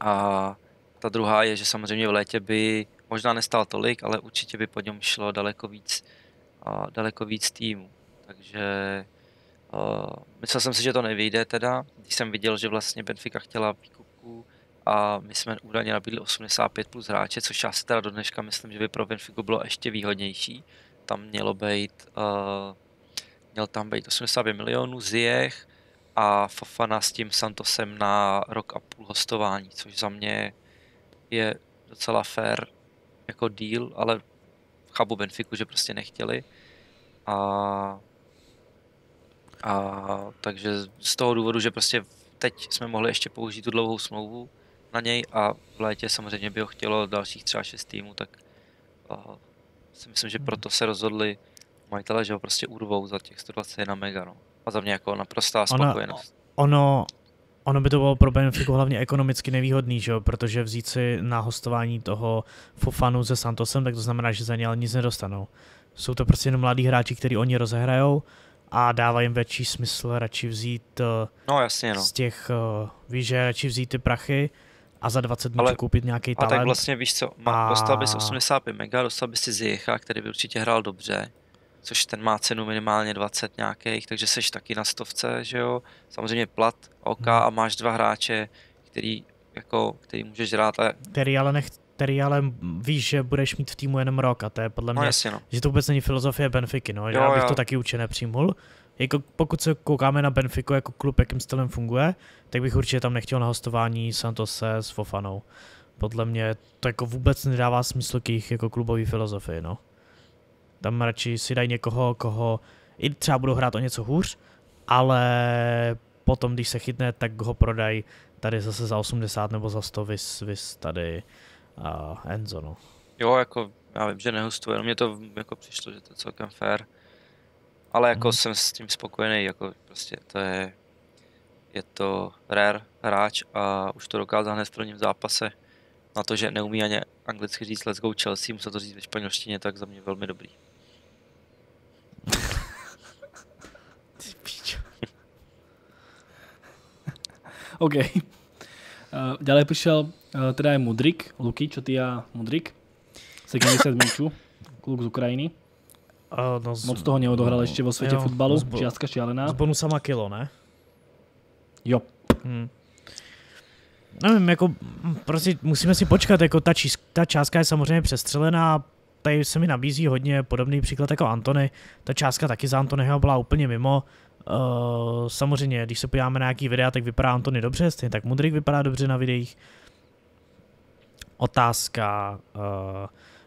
A ta druhá je, že samozřejmě v létě by možná nestal tolik, ale určitě by po něm šlo daleko víc, uh, daleko víc týmů. Takže uh, myslel jsem si, že to nevyjde teda, když jsem viděl, že vlastně Benfica chtěla a my jsme údajně nabídli 85 plus hráče, což já si teda do dneška myslím, že by pro Benfiku bylo ještě výhodnější. Tam mělo být, uh, měl tam být 85 milionů Ziyech a Fofana s tím Santosem na rok a půl hostování, což za mě je docela fair jako deal, ale chápu Benfiku, že prostě nechtěli. A, a takže z toho důvodu, že prostě teď jsme mohli ještě použít tu dlouhou smlouvu na něj a v létě samozřejmě by ho chtělo dalších třeba šest týmů, tak uh, si myslím, že proto se rozhodli majitele, že ho prostě urvou za těch 121 mega. No. A za mě jako naprostá spokojenost. Ono, ono by to bylo pro Benfiku hlavně ekonomicky nevýhodný, že jo? protože vzít si na hostování toho Fofanu se Santosem, tak to znamená, že za ně ale nic nedostanou. Jsou to prostě jenom mladí hráči, kteří oni rozehrajou a dává jim větší smysl radši vzít uh, No jasně no. z těch, uh, víš, že radši vzít ty prachy a za 20 Ale- může koupit nějaký A talent. tak vlastně víš co, má, A- dostal bys 85 mega, dostal bys si Ziyecha, který by určitě hrál dobře, což ten má cenu minimálně 20 nějakých, takže seš taky na stovce, že jo. Samozřejmě plat, OK, Hmm. a máš dva hráče, který, jako, který můžeš hrát a který ale, nech, který ale víš, že budeš mít v týmu jenom rok a to je podle no mě, jasně no. že to vůbec není filozofie Benfiky, no, že Jo, já bych jo. to taky určitě nepřijmul. Jako pokud se koukáme na Benfiku jako klub, jakým stylem funguje, tak bych určitě tam nechtěl na hostování Santose s Fofanou. Podle mě to jako vůbec nedává smysl k jejich jako klubový filozofii, no. Tam radši si dají někoho, koho i třeba budou hrát o něco hůř, ale potom, když se chytne, tak ho prodají tady zase za 80 nebo za 100 vys, vys tady uh, Enzo, no. Jo, jako, já vím, že nehostuje, jenom mě to jako přišlo, že to je celkem fair. Ale jako Mhm. jsem s tím spokojený, jako prostě to je, je to rare hráč a už to dokázal hned v prvním zápase. Na to, že neumí ani anglicky říct let's go Chelsea, musel to říct ve španělštině, tak za mě velmi dobrý. [LAUGHS] Ty píčo. [LAUGHS] OK. Uh, ďalej prišiel uh, teda aj Mudrik, Luky, čo ty a Mudrik. 70 míčů, kluk z Ukrajiny. Uh, no, z, Moc toho neodohral ešte vo svete jo, futbalu, z bo- čiastka šialená. s bonusama kilo, ne? Jo, Hmm. Nevím, jako prostě musíme si počkat, jako ta, čís, ta částka je samozřejmě přestřelená, tady se mi nabízí hodně podobný příklad jako Antony, ta částka taky za Antonyho byla úplně mimo, Uh, samozřejmě, když se podíváme na nějaký videa, tak vypadá Antony dobře, stejně tak Mudrik vypadá dobře na videích. Otázka, uh,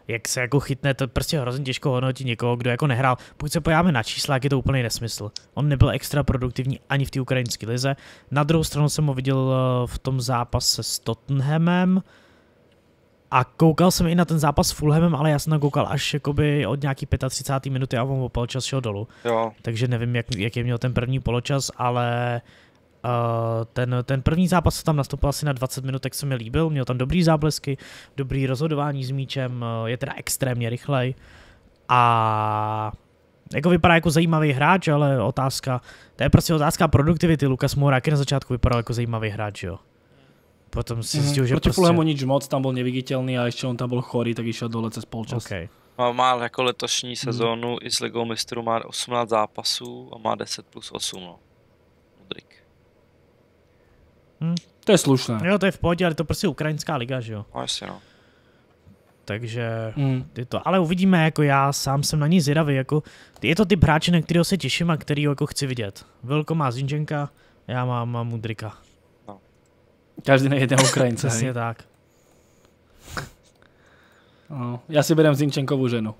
jak se jako chytne, to prostě hrozně těžko hodnotit někoho, kdo jako nehrál. Pokud se podíváme na čísla, jak je to úplný nesmysl. On nebyl extra produktivní ani v té ukrajinské lize. Na druhou stranu jsem ho viděl eh, v tom zápase s Tottenhamem a koukal jsem i na ten zápas s Fulhamem, ale já jsem koukal až jakoby od nějaký 35. minuty a on o poločas šel dolů. Jo, Takže nevím, jak, jaký měl ten první poločas, ale ten, ten první zápas se tam nastoupil asi na 20 minut, tak se mi líbil. Měl tam dobrý záblesky, dobrý rozhodování s míčem, je teda extrémně rychlej. A jako vypadá jako zajímavý hráč, ale otázka, to je prostě otázka produktivity. Lukas Mouraky na začátku vypadal jako zajímavý hráč, jo. Potom si zjistil, že Proti prostě... Fulhamu nič moc, tam bol neviditeľný a ešte on tam bol chorý, tak išiel dole cez polčas. Okay. má, má jako letošní sezónu i s Ligou mistrů má 18 zápasů a má 10 plus 8, no. Mudrik. To je slušné. Jo, to je v pohodě, ale to prostě ukrajinská liga, že jo. No jasně, no. Takže Mm. je to, ale uvidíme, jako já sám jsem na ní zvědavý, jako je to typ hráče, na kterého se těším a který jako chci vidět. Velko má Zinčenka, já mám, mám Mudrika. Každý na jedného Ukrajince. Přesně hej. tak. No, ja si berem Zinčenkovú ženu.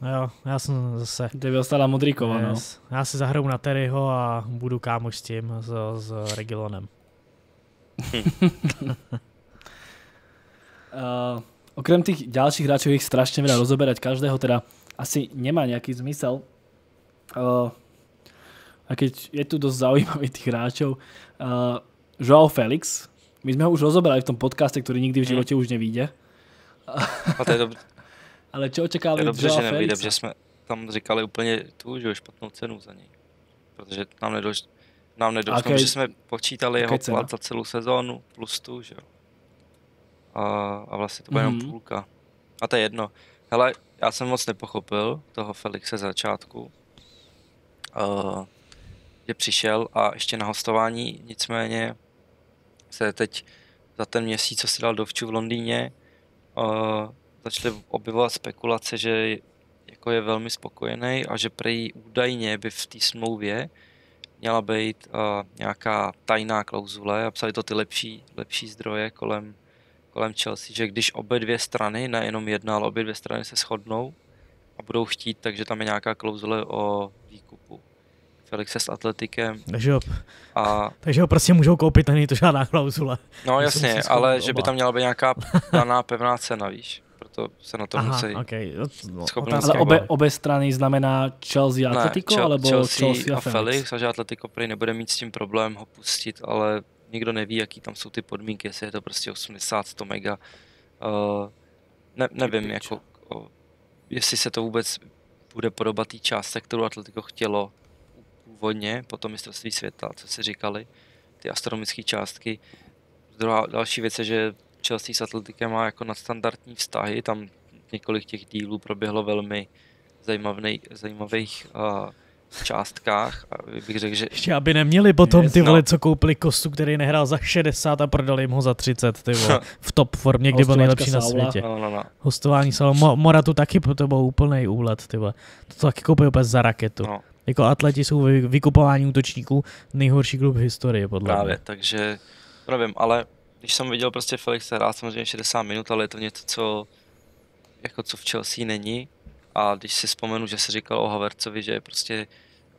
No jo, já jsem zase, To by ostala Mudríková, no. yes. já si zahraju na Terryho a budu kámoš s tím, s, s Regilonem. Uh, [LAUGHS] okrem tých ďalších hráčov ich strašne veľa rozoberať každého, teda asi nemá nejaký zmysel. Uh, a keď je tu dosť zaujímavých tých hráčov, uh, Joao Felix, my sme ho už rozoberali v tom podcaste, ktorý nikdy v Mhm. živote už nevíde. A to je, dob- [LAUGHS] Ale čo očakávali dobře, Joao že Felixa? protože jsme tam říkali úplně tu, že špatnou cenu za něj. Protože nám nedošlo, nám nedošlo, Aké- že jsme počítali jeho aké cena? plat za celou sezónu plus tu, že jo. A, a vlastně to bude Mhm. jenom půlka. A to je jedno. Hele, já jsem moc nepochopil toho Felixe z začátku. Uh, že přišel a ještě na hostování, nicméně se teď za ten měsíc, co si dal dovču v Londýně, uh, začaly objevovat spekulace, že jako je velmi spokojený a že prej údajně by v té smlouvě měla být uh, nějaká tajná klauzule a psali to ty lepší, lepší zdroje kolem, kolem Chelsea, že když obě dvě strany, nejenom jedna, ale obě dvě strany se shodnou a budou chtít, takže tam je nějaká klauzule o výkupu. Felixe s Atletikem. Takže ho, A, takže ho prostě můžou koupit není to žádná klauzule. no jasně, ale že by oba. tam měla být nějaká daná pevná cena, víš. Proto se na to Aha, musí. okay. no, otázka Ale obě, obě strany znamená Chelsea a Atletico, Chel- alebo Chelsea, Chelsea, a Felix a že Atletico prej nebude mít s tím problém ho pustit, ale nikdo neví, jaký tam jsou ty podmínky, jestli je to prostě 80, 100 mega. Uh, ne, nevím, jako, o, jestli se to vůbec bude podobat té části, kterou Atletico chtělo původně po tom mistrovství světa, co si říkali, ty astronomické částky. Druhá, další věc je, že Chelsea s Atletikem má jako nadstandardní vztahy, tam několik těch dílů proběhlo velmi zajímavých, zajímavých uh, částkách a bych řekl, že Ještě aby neměli potom ty vole, co koupili Kostu, který nehrál za 60 a prodali jim ho za 30, ty vole, [LAUGHS] v top formě, kdy byl nejlepší na světě. no, no, no, Hostování Salo, Mo- Moratu taky, to byl úplný úlet, ty vole. To taky koupili úplně za raketu. no Jako atleti jsou vy, vykupování útočníků nejhorší klub v historii, podle právě, mě. takže nevím, ale když jsem viděl prostě Felixe hrát samozřejmě 60 minut, ale je to něco, co jako co v Chelsea není. A když si vzpomenu, že se říkal o Havercovi, že je prostě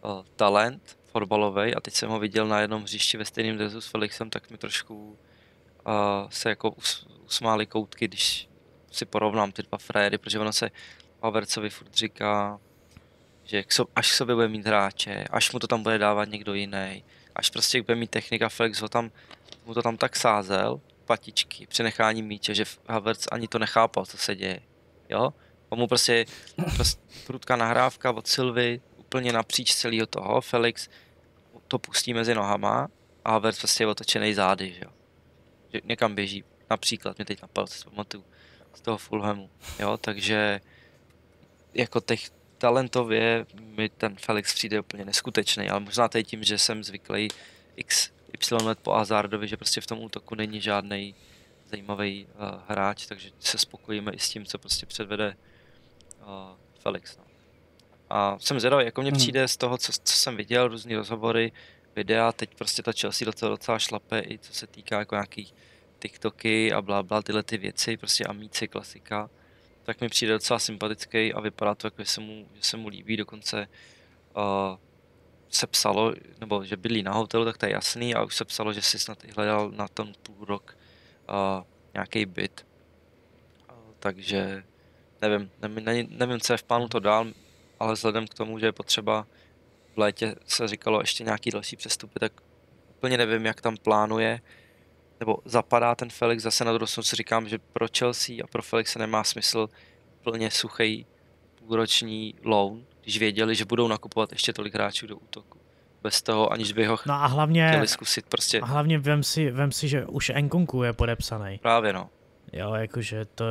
uh, talent fotbalový a teď jsem ho viděl na jednom hřišti ve stejném dresu s Felixem, tak mi trošku uh, se jako us, usmály koutky, když si porovnám ty dva frajery, protože ono se Havercovi furt říká, že k so, až k sobě bude mít hráče, až mu to tam bude dávat někdo jiný, až prostě bude mít technika, Felix ho tam, mu to tam tak sázel, patičky, přenechání míče, že Havertz ani to nechápal, co se děje. Jo? On mu prostě, prostě prudká nahrávka od Silvy, úplně napříč celého toho, Felix to pustí mezi nohama a Havertz prostě je otočený zády, že jo. Že někam běží, například, mě teď napadl, si z toho Fulhamu, jo, takže jako těch talentově mi ten Felix přijde úplně neskutečný, ale možná to je tím, že jsem zvyklý x, y let po Hazardovi, že prostě v tom útoku není žádný zajímavý uh, hráč, takže se spokojíme i s tím, co prostě předvede uh, Felix. No. A jsem zvědavý, jako mně Mhm. přijde z toho, co, co jsem viděl, různý rozhovory, videa, teď prostě ta Chelsea do toho docela šlape, i co se týká jako nějakých TikToky a bla bla, tyhle ty věci, prostě amíci, klasika, tak mi přijde docela sympatický a vypadá to jako, že se mu, že se mu líbí, dokonce uh, se psalo, nebo že bydlí na hotelu, tak to je jasný, a už se psalo, že si snad i hledal na ten půl rok uh, nějaký byt. Uh, takže nevím, nevím, nevím, nevím, co je v plánu to dál, ale vzhledem k tomu, že je potřeba v létě se říkalo ještě nějaký další přestupy, tak úplně nevím, jak tam plánuje, nebo zapadá ten Felix, zase na druhou si říkám, že pro Chelsea a pro Felixe nemá smysl plně suchý půlroční loan, když věděli, že budou nakupovat ještě tolik hráčů do útoku. Bez toho, aniž by ho No a hlavně, chtěli zkusit prostě a hlavně vem si, vem si, že už Enkunku je podepsaný. právě no. Jo, jakože to,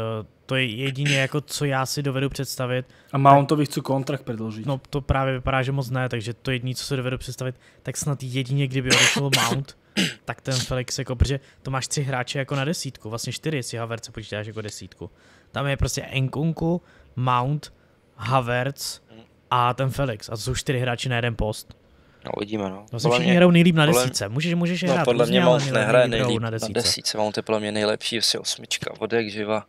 to je jedině jako, co já si dovedu představit. A Mountovi chcú kontrakt predlžiť. No to právě vypadá, že moc ne, takže to jediné, co si dovedu představit, tak snad jedině, kdyby odešel Mount, [CLEARS THROAT] tak ten Felix, jako, protože to máš tři hráče jako na desítku, vlastně čtyři, jestli Havertz počítáš jako desítku. Tam je prostě Enkunku, Mount, Havertz a ten Felix. A to jsou čtyři hráči na jeden post. No uvidíme no. Vlastně Podle všichni mě- hrajou nejlíp na desítce. Můžeš, můžeš je No, hrát podle mě ale Mount nehraje nejlíp na na desítce. desítce. Mount je podle mě nejlepší, asi osmička, od jak živa.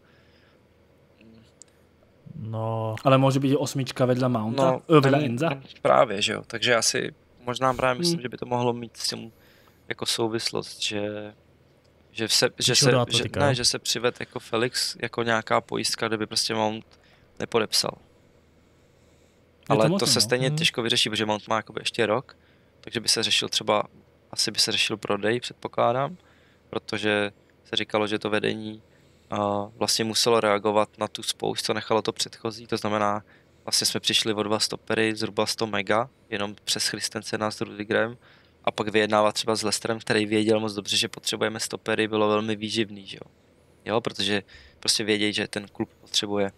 No, Ale môže byť osmička vedľa Mounta? No, No, vedľa ten- Enza? Právě, že jo. Takže já si možná právě myslím, Hmm. že by to mohlo mít s tím jako souvislost, že že se, že se, že, ne, že se přived jako Felix jako nějaká pojistka, kde by prostě Mount nepodepsal. to Ale to, možné, se no. stejně Mhm. těžko vyřeší, protože Mount má jakoby ještě rok, takže by se řešil třeba, asi by se řešil prodej, předpokládám, protože se říkalo, že to vedení uh, vlastně muselo reagovat na tu spoušť, co nechalo to předchozí, to znamená, vlastně jsme přišli o dva stopery, zhruba 100 mega, jenom přes Christensena s Rudigrem, a pak vyjednávat třeba s Lesterem, který věděl moc dobře, že potřebujeme stopery, bylo velmi výživný, že jo. Jo, protože prostě vědějí, že ten klub potřebuje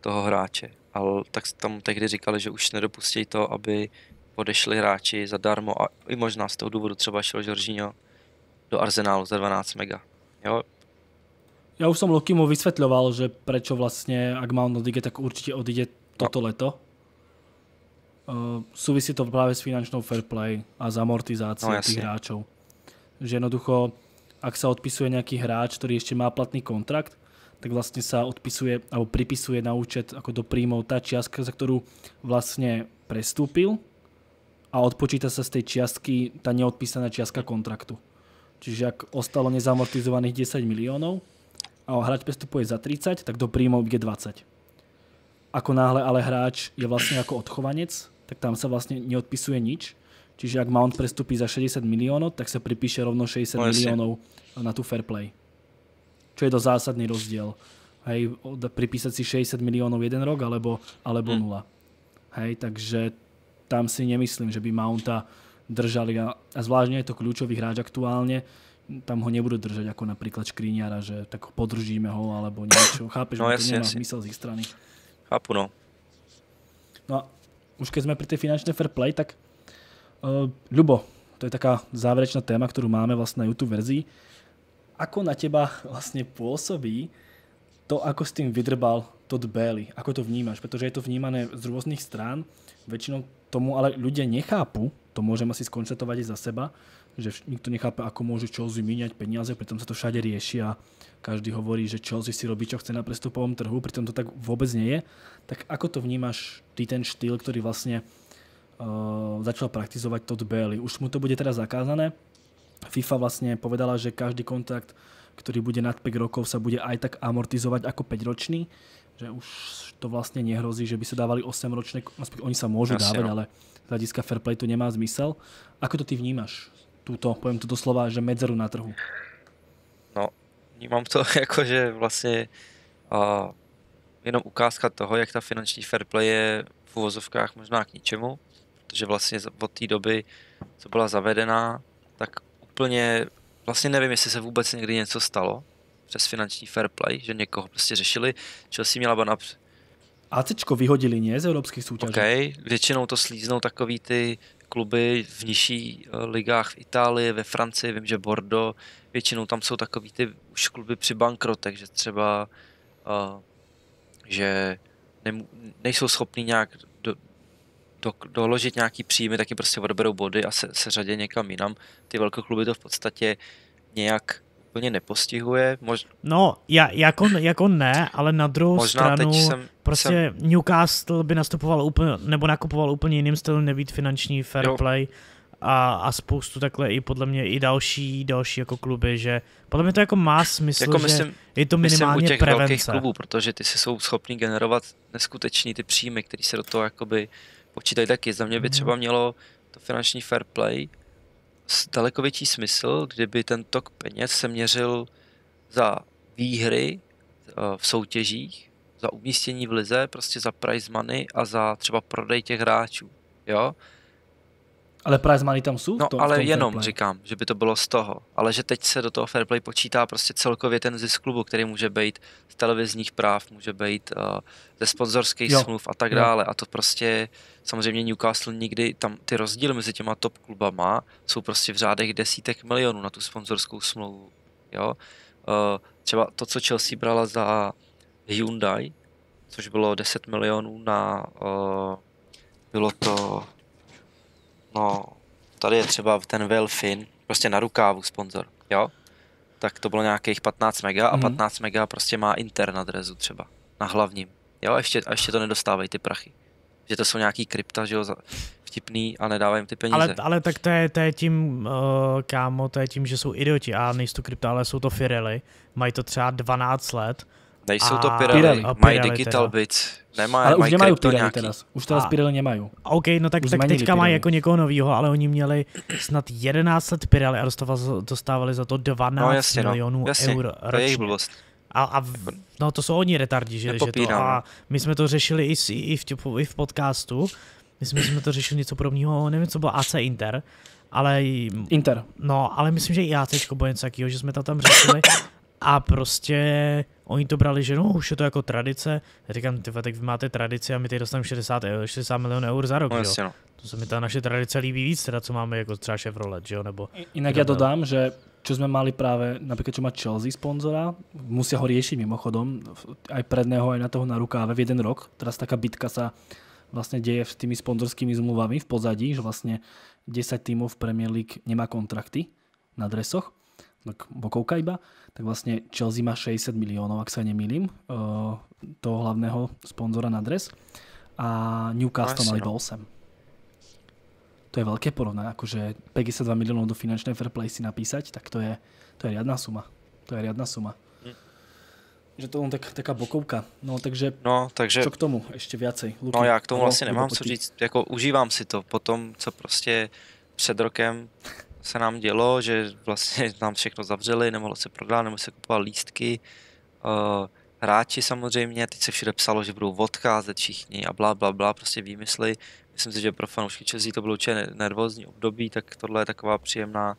toho hráče. Ale tak tam tehdy říkali, že už nedopustí to, aby odešli hráči zadarmo a i možná z toho důvodu třeba šel Jorginho do Arsenálu za 12 mega. Jo, Ja už som Lokimu vysvetľoval, že prečo vlastne, ak Mount odíde, tak určite odíde toto leto. Uh, súvisí to práve s finančnou fair play a s amortizáciou No, tých hráčov. Že jednoducho, ak sa odpisuje nejaký hráč, ktorý ešte má platný kontrakt, tak vlastne sa odpisuje alebo pripisuje na účet ako do príjmov tá čiastka, za ktorú vlastne prestúpil a odpočíta sa z tej čiastky tá neodpísaná čiastka kontraktu. Čiže ak ostalo nezamortizovaných 10 miliónov a hráč prestupuje za 30, tak do príjmov je 20. Ako náhle ale hráč je vlastne ako odchovanec, tak tam sa vlastne neodpisuje nič. Čiže ak Mount prestupí za 60 miliónov, tak sa pripíše rovno 60 No, jasne. miliónov na tú fair play. Čo je to zásadný rozdiel. Hej, pripísať si 60 miliónov jeden rok alebo, alebo Hm. nula. Hej, takže tam si nemyslím, že by Mounta držali a, a zvláštne je to kľúčový hráč aktuálne, tam ho nebudú držať ako napríklad Škriňara, že tak podržíme ho alebo niečo. [COUGHS] Chápeš, No že to jasne, nemá jasne. zmysel z ich strany. chápu no. No a už keď sme pri tej finančnej fair play, tak uh, Ľubo, to je taká záverečná téma, ktorú máme vlastne na YouTube verzii. Ako na teba vlastne pôsobí to, ako s tým vydrbal Todd Bailey? Ako to vnímaš? Pretože je to vnímané z rôznych strán. Väčšinou tomu ale ľudia nechápu, to môžem asi skonštatovať aj za seba, že nikto nechápe, ako môžu Chelsea míňať peniaze, pritom sa to všade rieši a každý hovorí, že Chelsea si robí, čo chce na prestupovom trhu, pritom to tak vôbec nie je. Tak ako to vnímaš ty ten štýl, ktorý vlastne uh, začal praktizovať Todd Bailey? Už mu to bude teraz zakázané. FIFA vlastne povedala, že každý kontrakt, ktorý bude nad 5 rokov, sa bude aj tak amortizovať ako 5 ročný že už to vlastne nehrozí, že by sa dávali 8 ročné, aspoň oni sa môžu Jasne, dávať, no. ale z hľadiska fair play to nemá zmysel. Ako to ty vnímaš? Túto, poviem to doslova, že medzeru na trhu. No, vnímám to [LAUGHS] jako, že vlastně uh, jenom ukázka toho, jak ta finanční fair play je v uvozovkách možná k ničemu, protože vlastně od té doby, co byla zavedená, tak úplně, vlastně nevím, jestli se vůbec někdy něco stalo přes finanční fair play, že někoho prostě řešili. Chelsea měla banap, ACčko vyhodili, nie? Z európskych súťaží. OK, většinou to slíznou takový ty kluby v nižší eh, ligách v Itálii, ve Francii, vím, že Bordeaux, většinou tam jsou takový ty už kluby při bankrotech, že třeba, uh, že nejsou schopní nějak do, do, doložit nějaký příjmy, taky prostě odeberou body a se, se řadě někam jinam. Ty velké kluby to v podstatě nějak úplně nepostihuje. Mož, No, ja, jako, jako ne, ale na druhou možná stranu jsem, prostě jsem Newcastle by nastupoval úplně, nebo nakupoval úplně jiným stylem, nebýt finanční fair Jo. play a, a spoustu takhle i podle mě i další, další jako kluby, že podle mě to jako má smysl, jako že myslím, je to Myslím u minimálně těch velkých prevence. klubů, protože ty si jsou schopní generovat neskutečný ty příjmy, které se do toho jakoby počítají taky. Za mě by Mhm. třeba mělo to finanční fair play daleko větší smysl, kdyby ten tok peněz se měřil za výhry eh, v soutěžích, za umístění v lize, prostě za prize money a za třeba prodej těch hráčů. Jo? Ale prize money tam v No tom, ale jenom play? říkám, že by to bylo z toho. Ale že teď se do toho fair play počítá prostě celkově ten zisk klubu, který může být z televizních práv, může být uh, ze sponzorských smluv a tak Jo. dále. A to prostě samozřejmě Newcastle nikdy, tam ty rozdíly mezi těma top klubama jsou prostě v řádech desítek milionů na tu sponzorskou smlouvu. Jo? Uh, třeba to, co Chelsea brala za Hyundai, což bylo 10 milionů na, uh, bylo to, no, tady je třeba ten Velfin, prostě na rukávu sponzor, jo? Tak to bylo nějakých 15 mega a Mhm. 15 mega prostě má Inter na drezu třeba, na hlavním. Jo, a ještě, a ještě to nedostávají ty prachy. Že to jsou nějaký krypta, že jo, za- vtipný a nedávají jim ty peníze. Ale, ale tak to je, to je tím, uh, kámo, to je tím, že jsou idioti a nejsou to krypta, ale jsou to firely. Mají to třeba 12 let. Nejsou a- to Pirelli, Pirelli. Mají Pirelli Digital teda. Bits, nemají, Ale už mají nemajú krypto Pirelli nějaký. teraz. Už teraz A- Pirelli nemajú. OK, no tak, Už tak teďka mají jako někoho novýho, ale oni měli snad 11 let Pirelli a dostávali, dostávali za to 12 No jasně, no. milionů Jasně, eur To je jejich ročně. blbost. A, a v, no to jsou oni retardi, že, že to, a my jsme to řešili i, i, v, i v podcastu, my jsme, jsme to řešili něco podobného, nevím, co bylo AC Inter, ale Inter. No, ale myslím, že i ACčko bylo něco takového, že jsme to tam řešili a prostě oni to brali, že no, už je to jako tradice. Já říkám, ty tak vy máte tradici a my teď dostaneme 60, eur, 60 milionů eur za rok, No jo. jasně, no. To se mi ta naše tradice líbí víc, teda co máme jako třeba Chevrolet, že jo, nebo Inak ja Pirelli. dodám, že čo sme mali práve, napríklad čo má Chelsea sponzora, musia ho riešiť mimochodom, aj predného, aj na toho na rukáve v jeden rok. Teraz taká bitka sa vlastne deje s tými sponzorskými zmluvami v pozadí, že vlastne 10 tímov v Premier League nemá kontrakty na dresoch, tak bokovka iba, tak vlastne Chelsea má 60 miliónov, ak sa nemýlim, uh, toho hlavného sponzora na dres a Newcastle mali iba 8. No. To je veľké porovnanie, akože 52 miliónov do finančnej fair play si napísať, tak to je, to je riadna suma. To je riadna suma. Hm. Že to je tak, taká bokovka. No takže, no, takže čo k tomu ještě viacej? Luky, no já k tomu vlastně nemám co říct. Jako užívám si to po tom, co prostě před rokem se nám dělo, že vlastně nám všechno zavřeli, nemohlo se prodat, nemohlo se kupovat lístky. Uh, hráči samozřejmě, teď se všude psalo, že budou odcházet všichni a bla, bla, bla, prostě výmysly. Myslím si, že pro fanoušky Chelsea to bylo určitě nervózní období, tak tohle je taková příjemná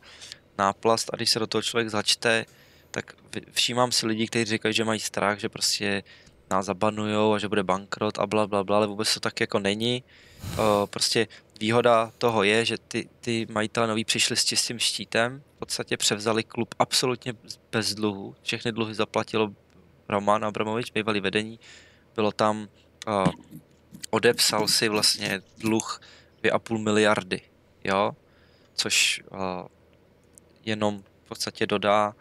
náplast. A když se do toho člověk začte, tak všímám si lidi, kteří říkají, že mají strach, že prostě nás zabanujou a že bude bankrot a bla, bla, bla, ale vůbec to tak jako není. O, prostě výhoda toho je, že ty, ty majitele noví přišli s čistým štítem, v podstatě převzali klub absolutně bez dluhu, všechny dluhy zaplatilo Roman Abramovič, bývalý vedení, bylo tam, o, odepsal si vlastně dluh 2,5 miliardy, jo, což o, jenom v podstatě dodá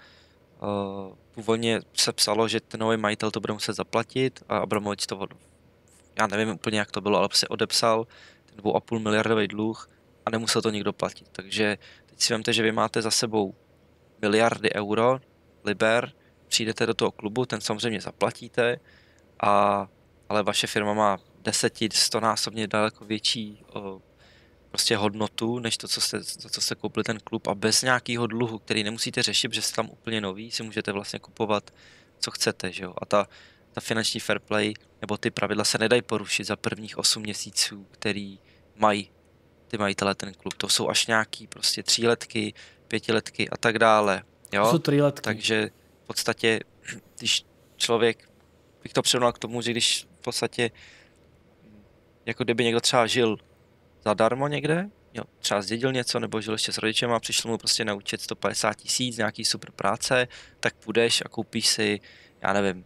Uh, původně se psalo, že ten nový majitel to bude muset zaplatit a Abramovič to, já nevím úplně jak to bylo, ale prostě odepsal ten 2,5 miliardový dluh a nemusel to nikdo platit. Takže teď si vemte, že vy máte za sebou miliardy euro, liber, přijdete do toho klubu, ten samozřejmě zaplatíte, a, ale vaše firma má 10, 100 násobně daleko větší o, prostě hodnotu, než to, co jste, to, co jste koupili ten klub a bez nějakého dluhu, který nemusíte řešit, protože jste tam úplně nový, si můžete vlastně kupovat, co chcete, že jo. A ta, ta finanční fair play nebo ty pravidla se nedají porušit za prvních 8 měsíců, který mají ty majitelé ten klub. To jsou až nějaký prostě tříletky, pětiletky a tak dále. Jo? To jsou tříletky. Takže v podstatě, když člověk, bych to přirovnal k tomu, že když v podstatě jako kdyby někdo třeba žil zadarmo někde, jo, třeba zdědil něco nebo žil ještě s rodičem a přišel mu prostě na účet 150 tisíc, nějaký super práce, tak půjdeš a koupíš si, já nevím,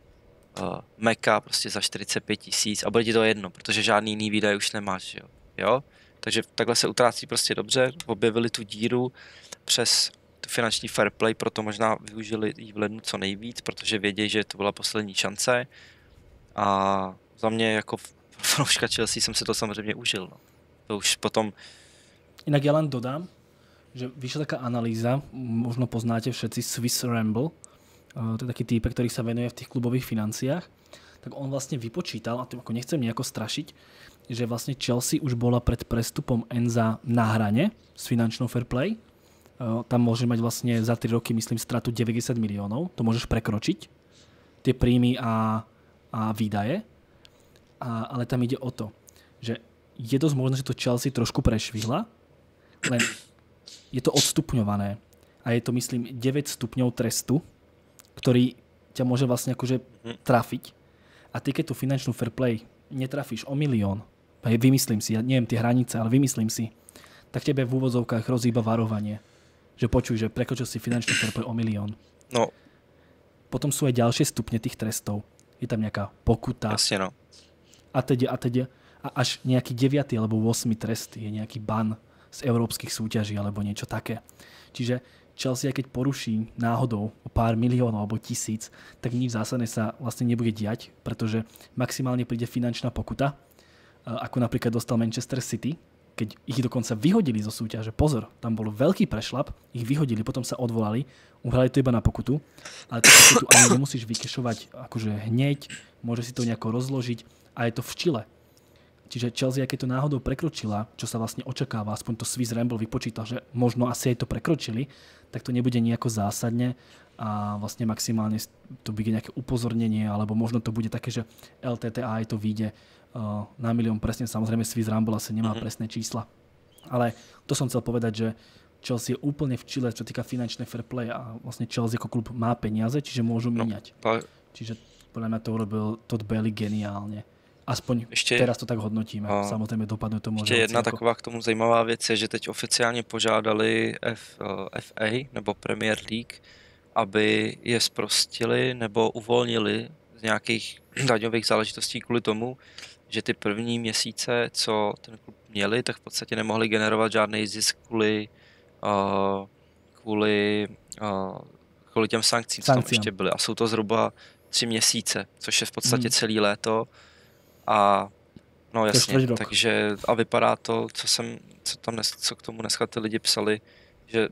uh, Meka prostě za 45 tisíc a bude ti to jedno, protože žádný jiný výdaj už nemáš, jo. jo? Takže takhle se utrácí prostě dobře, objevili tu díru přes tu finanční fair play, proto možná využili ji v lednu co nejvíc, protože vědějí, že to byla poslední šance a za mě jako fanouška Chelsea jsem si to samozřejmě užil. No. To už potom... Inak ja len dodám, že vyšla taká analýza, možno poznáte všetci Swiss Ramble, eh, to je taký týpek, ktorý sa venuje v tých klubových financiách, tak on vlastne vypočítal, a tým ako nechcem nejako strašiť, že vlastne Chelsea už bola pred prestupom Enza na hrane s finančnou fair play. Eh, tam môže mať vlastne za 3 roky, myslím, stratu 90 miliónov. To môžeš prekročiť. Tie príjmy a, a výdaje. A, ale tam ide o to, že je dosť možné, že to Chelsea trošku prešvihla, len je to odstupňované. A je to, myslím, 9 stupňov trestu, ktorý ťa môže vlastne akože mhm. trafiť. A ty, keď tú finančnú fair play netrafíš o milión, vymyslím si, ja neviem tie hranice, ale vymyslím si, tak tebe v úvodzovkách hrozí iba varovanie. Že počuj, že prekočil si finančnú fair play o milión. No. Potom sú aj ďalšie stupne tých trestov. Je tam nejaká pokuta. Jasne, no. A teda, a teda a až nejaký 9. alebo 8. trest je nejaký ban z európskych súťaží alebo niečo také. Čiže Chelsea, keď poruší náhodou o pár miliónov alebo tisíc, tak nič zásadné sa vlastne nebude diať, pretože maximálne príde finančná pokuta, ako napríklad dostal Manchester City, keď ich dokonca vyhodili zo súťaže. Pozor, tam bol veľký prešlap, ich vyhodili, potom sa odvolali, uhrali to iba na pokutu, ale tú pokutu ani nemusíš vykešovať akože hneď, môže si to nejako rozložiť a je to v Chile. Čiže Chelsea, keď to náhodou prekročila, čo sa vlastne očakáva, aspoň to Swiss Ramble vypočítal, že možno asi aj to prekročili, tak to nebude nejako zásadne a vlastne maximálne to bude nejaké upozornenie, alebo možno to bude také, že LTTA aj to vyjde uh, na milión presne. Samozrejme Swiss Rumble asi nemá mm-hmm. presné čísla. Ale to som chcel povedať, že Chelsea je úplne v čile, čo týka finančnej fair play a vlastne Chelsea ako klub má peniaze, čiže môžu míňať. No, Čiže podľa mňa to urobil Todd Bailey geniálne. A Aspoň ještě, teraz to tak hodnotíme. A, Samozřejmě dopadne to může. Ještě jedna jako... taková k tomu zajímavá věc je, že teď oficiálně požádali F, FA nebo Premier League, aby je zprostili nebo uvolnili z nějakých [CLEARS THROAT] daňových záležitostí kvůli tomu, že ty první měsíce, co ten klub měli, tak v podstatě nemohli generovat žádný zisk kvůli, uh, kvůli, uh, kvůli těm sankcím, co tam ještě byly. A jsou to zhruba tři měsíce, což je v podstatě hmm. celý léto. A no jasně, takže a vypadá to, co jsem, co tam dnes, co k tomu dneska ty lidi psali, že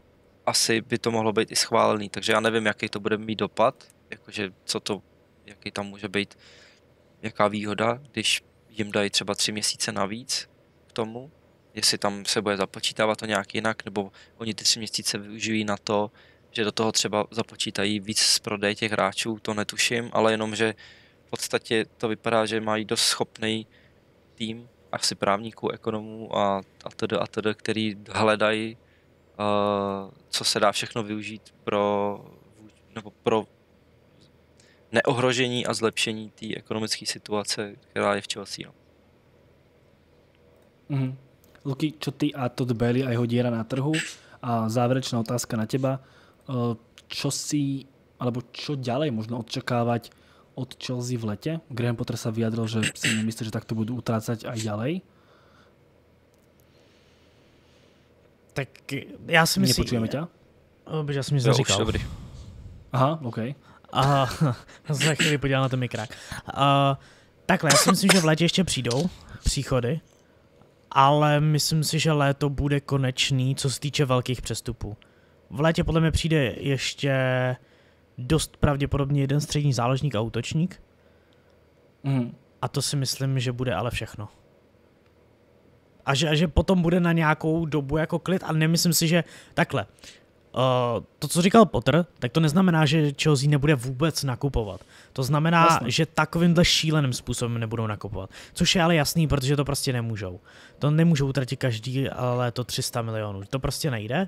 asi by to mohlo být i schválený, takže já nevím, jaký to bude mít dopad, jakože co to, jaký tam může být, jaká výhoda, když jim dají třeba tři měsíce navíc k tomu, jestli tam se bude započítávat to nějak jinak, nebo oni ty tři měsíce využijí na to, že do toho třeba započítají víc z prodeje těch hráčů, to netuším, ale jenom, že v podstatě to vypadá, že mají dost schopný tým, asi právníků, ekonomů a, a tedy, a tedy, který hledají, uh, co se dá všechno využít pro, nebo pro neohrožení a zlepšení té ekonomické situace, která je v Chelsea. No. Mm-hmm. Luky, čo ty a Todd Bailey a jeho diera na trhu? A záverečná otázka na teba. Čo si, alebo čo ďalej možno očakávať od Chelsea v lete? Graham Potter sa vyjadril, že si nemyslí, že takto budú utrácať aj ďalej. Tak já si myslím... Nepočujeme tě? Já jsem něco říkal. Dobrý. Aha, OK. A [LAUGHS] za chvíli podíval na ten mikrák. A, takhle, já si myslím, že v létě ještě přijdou příchody, ale myslím si, že léto bude konečný, co se týče velkých přestupů. V létě podle mě přijde ještě dost pravděpodobně jeden střední záložník a útočník. Mm. A to si myslím, že bude ale všechno. A že, a že potom bude na nějakou dobu jako klid a nemyslím si, že takhle. Uh, to, co říkal Potter, tak to neznamená, že Chelsea nebude vůbec nakupovat. To znamená, Jasně. že takovýmhle šíleným způsobem nebudou nakupovat. Což je ale jasný, protože to prostě nemůžou. To nemůžou utratit každý léto 300 milionů. To prostě nejde.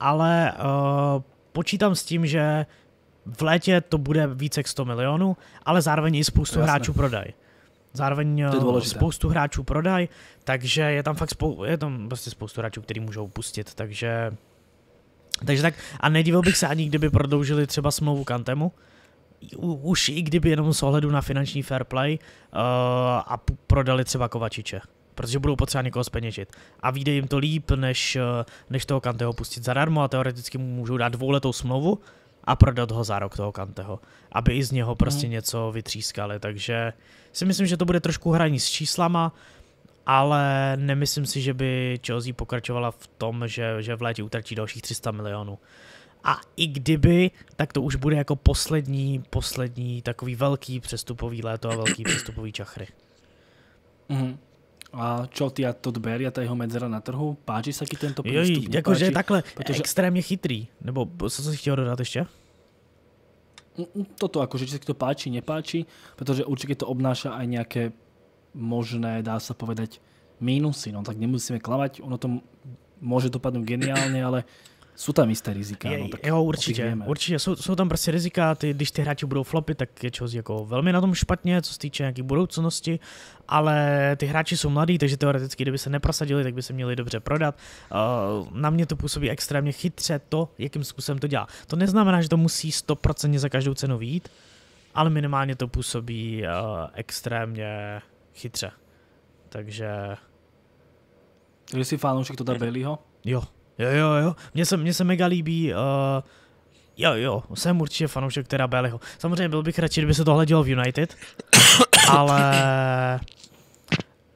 Ale uh, počítám s tím, že v létě to bude více jak 100 milionů, ale zároveň i spoustu Jasně. hráčů prodaj. Zároveň spoustu hráčů prodaj, takže je tam fakt spou- je tam prostě spoustu hráčů, který můžou pustit, takže takže tak, a nedivil bych se ani, kdyby prodloužili třeba smlouvu Kantemu, už i kdyby jenom z ohledu na finanční fair play uh, a prodali třeba Kovačiče. Protože budou potřeba někoho zpeněžit. A vyjde jim to líp, než, uh, než toho Kanteho pustit zadarmo a teoreticky mu můžou dát dvouletou smlouvu a prodat ho za rok toho Kanteho. Aby i z něho prostě mm. něco vytřískali. Takže si myslím, že to bude trošku hraní s číslama ale nemyslím si, že by Chelsea pokračovala v tom, že, že v létě utratí dalších 300 milionů. A i kdyby, tak to už bude jako poslední, poslední takový velký přestupový léto a velký přestupový čachry. Mm-hmm. A čo ty a Todd Berry a ta jeho medzera na trhu? Páči se ti tento přístup? Jo, jakože je takhle protože... extrémně chytrý. Nebo co jsi chtěl dodat ještě? Toto akože, či sa to páči, nepáči, pretože určite to obnáša aj nejaké možné, dá sa povedať, mínusy. No tak nemusíme klamať, ono to môže dopadnout geniálně, ale jsou tam jisté rizika. Je, no, tak jo, určitě, určitě. Jsou, jsou, tam prostě rizika, ty, když ty hráči budou flopy, tak je Chelsea jako velmi na tom špatně, co se týče nějaké budoucnosti, ale ty hráči jsou mladí, takže teoreticky, kdyby se neprosadili, tak by se měli dobře prodat. Uh, na mě to působí extrémně chytře to, jakým způsobem to dělá. To neznamená, že to musí 100% za každou cenu výjít, ale minimálně to působí uh, extrémně chytře. Takže... Takže jsi fanoušek Toda Baileyho? Jo, jo, jo, jo. Mně se, mně se mega líbí, uh, jo, jo, jsem určitě fanoušek teda Baileyho. Samozřejmě byl bych radši, kdyby se tohle dělo v United, [COUGHS] ale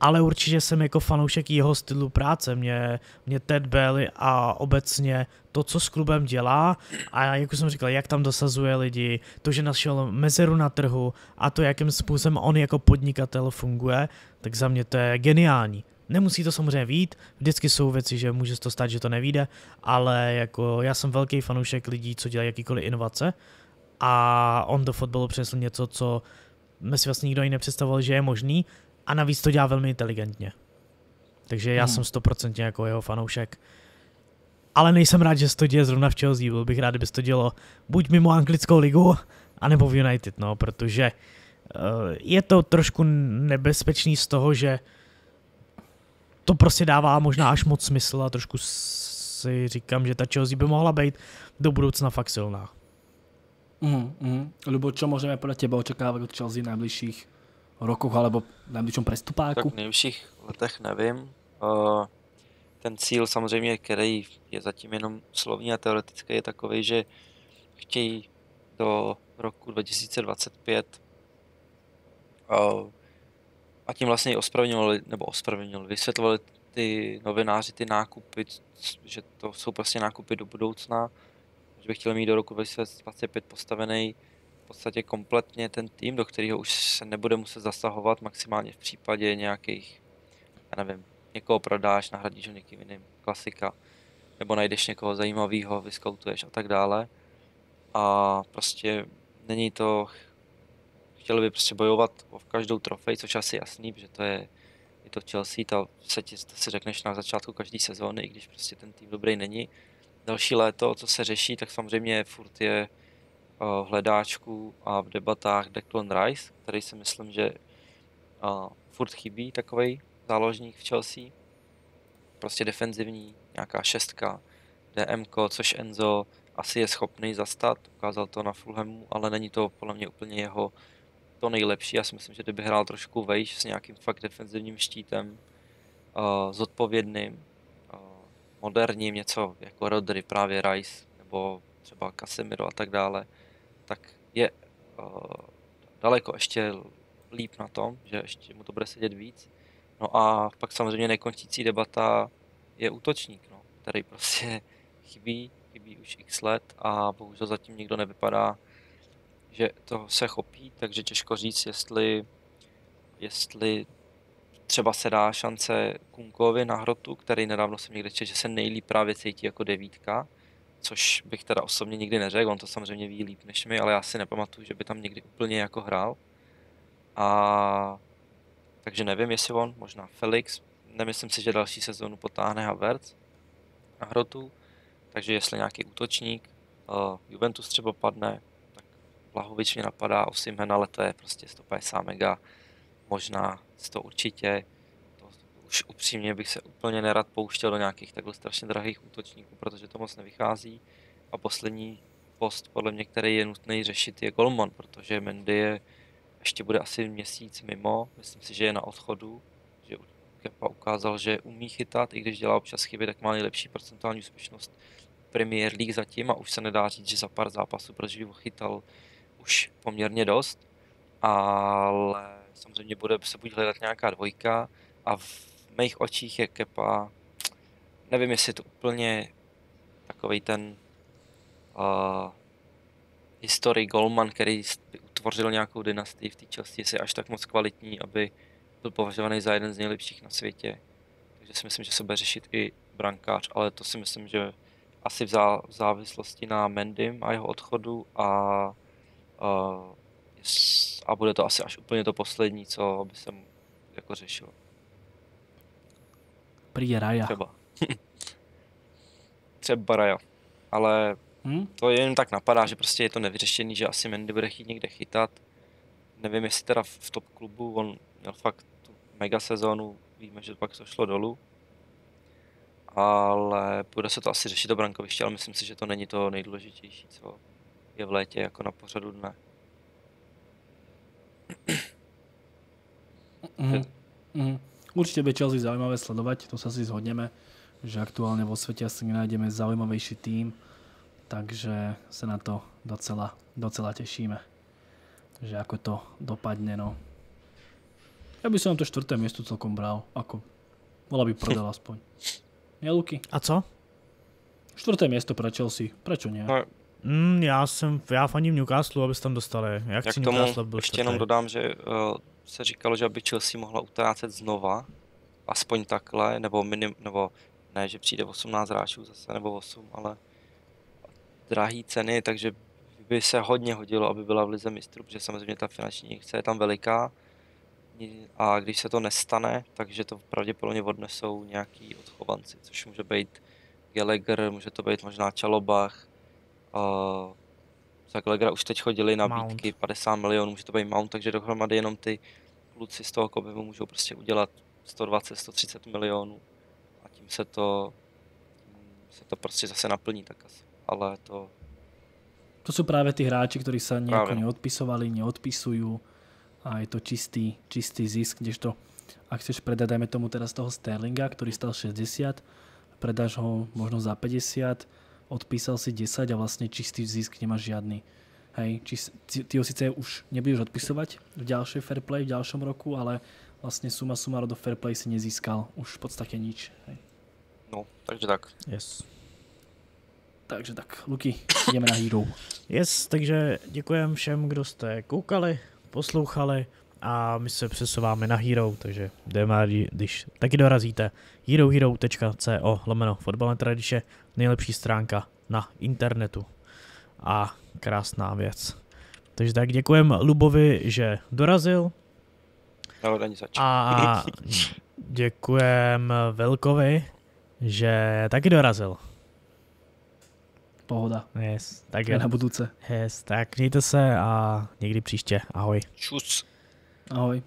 ale určitě jsem jako fanoušek jeho stylu práce. Mě, mě Ted Bailey a obecně to, co s klubem dělá a jak už jsem říkal, jak tam dosazuje lidi, to, že našel mezeru na trhu a to, jakým způsobem on jako podnikatel funguje, tak za mě to je geniální. Nemusí to samozřejmě vít, vždycky jsou věci, že může to stát, že to nevíde, ale jako já jsem velký fanoušek lidí, co dělají jakýkoliv inovace a on do fotbalu přinesl něco, co my si vlastně nikdo ani nepředstavoval, že je možný a navíc to dělá velmi inteligentně. Takže já hmm. jsem stoprocentně jako jeho fanoušek. Ale nejsem rád, že se to děje zrovna v Chelsea. Byl bych rád, kdyby se to dělo buď mimo anglickou ligu, anebo v United, no, protože je to trošku nebezpečný z toho, že to prostě dává možná až moc smysl a trošku si říkám, že ta Chelsea by mohla být do budoucna fakt silná. Mm, mm. Lubo, čo můžeme podle těba očekávat od Chelsea v nejbližších rokoch alebo v nejbližším prestupáku? Tak v nejbližších letech nevím. Uh, ten cíl samozřejmě, který je zatím jenom slovní a teoretický, je takový, že chtějí do roku 2025 uh, a tím vlastně i ospravedlňovali, nebo ospravedlňovali, vysvětlovali ty novináři ty nákupy, že to jsou prostě nákupy do budoucna, že bych chtěl mít do roku 2025 postavený v podstatě kompletně ten tým, do kterého už se nebude muset zasahovat maximálně v případě nějakých, já nevím, někoho prodáš, nahradíš ho někým jiným, klasika, nebo najdeš někoho zajímavého, vyskoutuješ a tak dále. A prostě není to, chtěli by prostě bojovat o každou trofej, což asi jasný, protože to je, je to Chelsea, to se ti, to si řekneš na začátku každé sezóny, i když prostě ten tým dobrý není. Další léto, co se řeší, tak samozřejmě furt je v hledáčku a v debatách Declan Rice, který si myslím, že furt chybí takový záložník v Chelsea. Prostě defenzivní, nějaká šestka, DM, což Enzo asi je schopný zastat, ukázal to na Fulhamu, ale není to podle mě úplně jeho to nejlepší. Já si myslím, že kdyby hrál trošku vejš s nějakým fakt defenzivním štítem, uh, zodpovědným, uh, moderním, něco jako Rodry, právě Rice, nebo třeba Casemiro a tak dále, tak je uh, daleko ještě líp na tom, že ještě mu to bude sedět víc. No a pak samozřejmě nekončící debata je útočník, no, který prostě [LAUGHS] chybí, chybí už x let a bohužel zatím nikdo nevypadá, že to se chopí, takže těžko říct, jestli, jestli třeba se dá šance Kunkovi na hrotu, který nedávno jsem někde četl, že se nejlíp právě cítí jako devítka, což bych teda osobně nikdy neřekl, on to samozřejmě ví líp než my, ale já si nepamatuju, že by tam někdy úplně jako hrál. A takže nevím, jestli on, možná Felix, nemyslím si, že další sezónu potáhne Havertz na hrotu, takže jestli nějaký útočník, uh, Juventus třeba padne, Vlahovič mě napadá, Osimhen, ale to je prostě 150 mega, možná 100 určitě, to už upřímně bych se úplně nerad pouštěl do nějakých takhle strašně drahých útočníků, protože to moc nevychází. A poslední post, podle mě, který je nutný řešit, je Golman, protože Mendy je ještě bude asi měsíc mimo, myslím si, že je na odchodu, že Kepa ukázal, že umí chytat, i když dělá občas chyby, tak má nejlepší procentuální úspěšnost Premier League zatím a už se nedá říct, že za pár zápasů, protože ho chytal už poměrně dost, ale samozřejmě bude se buď hledat nějaká dvojka a v mých očích je Kepa, nevím, jestli je to úplně takový ten uh, historii Golman, který utvořil nějakou dynastii v té Chelsea, jestli je až tak moc kvalitní, aby byl považovaný za jeden z nejlepších na světě. Takže si myslím, že se bude řešit i brankář, ale to si myslím, že asi v, zá, v závislosti na Mendym a jeho odchodu a, a, a bude to asi až úplně to poslední, co by jsem jako řešil. Přijde Raja. Třeba. [LAUGHS] Třeba Raja. Ale Hmm? To jen tak napadá, že prostě je to nevyřešený, že asi Mendy bude chtít někde chytat. Nevím, jestli teda v top klubu, on měl fakt tu mega sezónu, víme, že pak to šlo dolů. Ale bude se to asi řešit do brankoviště, ale myslím si, že to není to nejdůležitější, co je v létě jako na pořadu dne. Mm-hmm. Mm-hmm. Určitě by Chelsea zaujímavé sledovat, to se si zhodneme, že aktuálně vo světě asi nenájdeme zaujímavější tým takže se na to docela, docela tešíme, že ako to dopadne. No. Ja by som to čtvrté miesto celkom bral, ako bola by prdel [LAUGHS] aspoň. Nie, Luky? A co? Čtvrté město pro Chelsea, proč ne? No, mm, já jsem, já faním Newcastle, aby tam dostali. Já chci Jak tomu Newcastle byl ještě jenom dodám, že uh, se říkalo, že aby Chelsea mohla utrácet znova, aspoň takhle, nebo minim, nebo ne, že přijde 18 hráčů zase, nebo 8, ale drahé ceny, takže by se hodně hodilo, aby byla v lize mistrů, protože samozřejmě ta finanční injekce je tam veliká. A když se to nestane, takže to pravděpodobně odnesou nějaký odchovanci, což může být Gallagher, může to být možná Čalobach, uh, za Gallagher už teď chodili na Mount. býtky 50 milionů, může to být Mount, takže dohromady jenom ty kluci z toho Kobevu můžou prostě udělat 120, 130 milionů a tím se to, tím se to prostě zase naplní tak asi. Ale to, To sú práve tí hráči, sa nejako Práve. neodpisovali, neodpisujú a je to čistý, čistý zisk, kdežto ak chceš predať, dajme tomu teraz toho Sterlinga, ktorý stal 60, predáš ho možno za 50, odpísal si 10 a vlastne čistý zisk nemáš žiadny. Hej, či, ty, ty ho síce už nebudeš odpisovať v ďalšej fair play, v ďalšom roku, ale vlastne suma sumaro do fair play si nezískal už v podstate nič. Hej. no, takže tak. Yes. Takže tak, Luky, ideme na Hero. Yes, takže děkujem všem, kdo jste koukali, poslouchali a my se přesouváme na Hero, takže jdeme, rádi, když taky dorazíte herohero.co lomeno fotbalné tradiše, nejlepší stránka na internetu a krásná věc. Takže tak děkujem Lubovi, že dorazil No, a [LAUGHS] děkujem Velkovi, že taky dorazil. Pohoda. Yes, tak, Aj na budúce. yes, tak mějte se a někdy příště. Ahoj. Čus. Ahoj.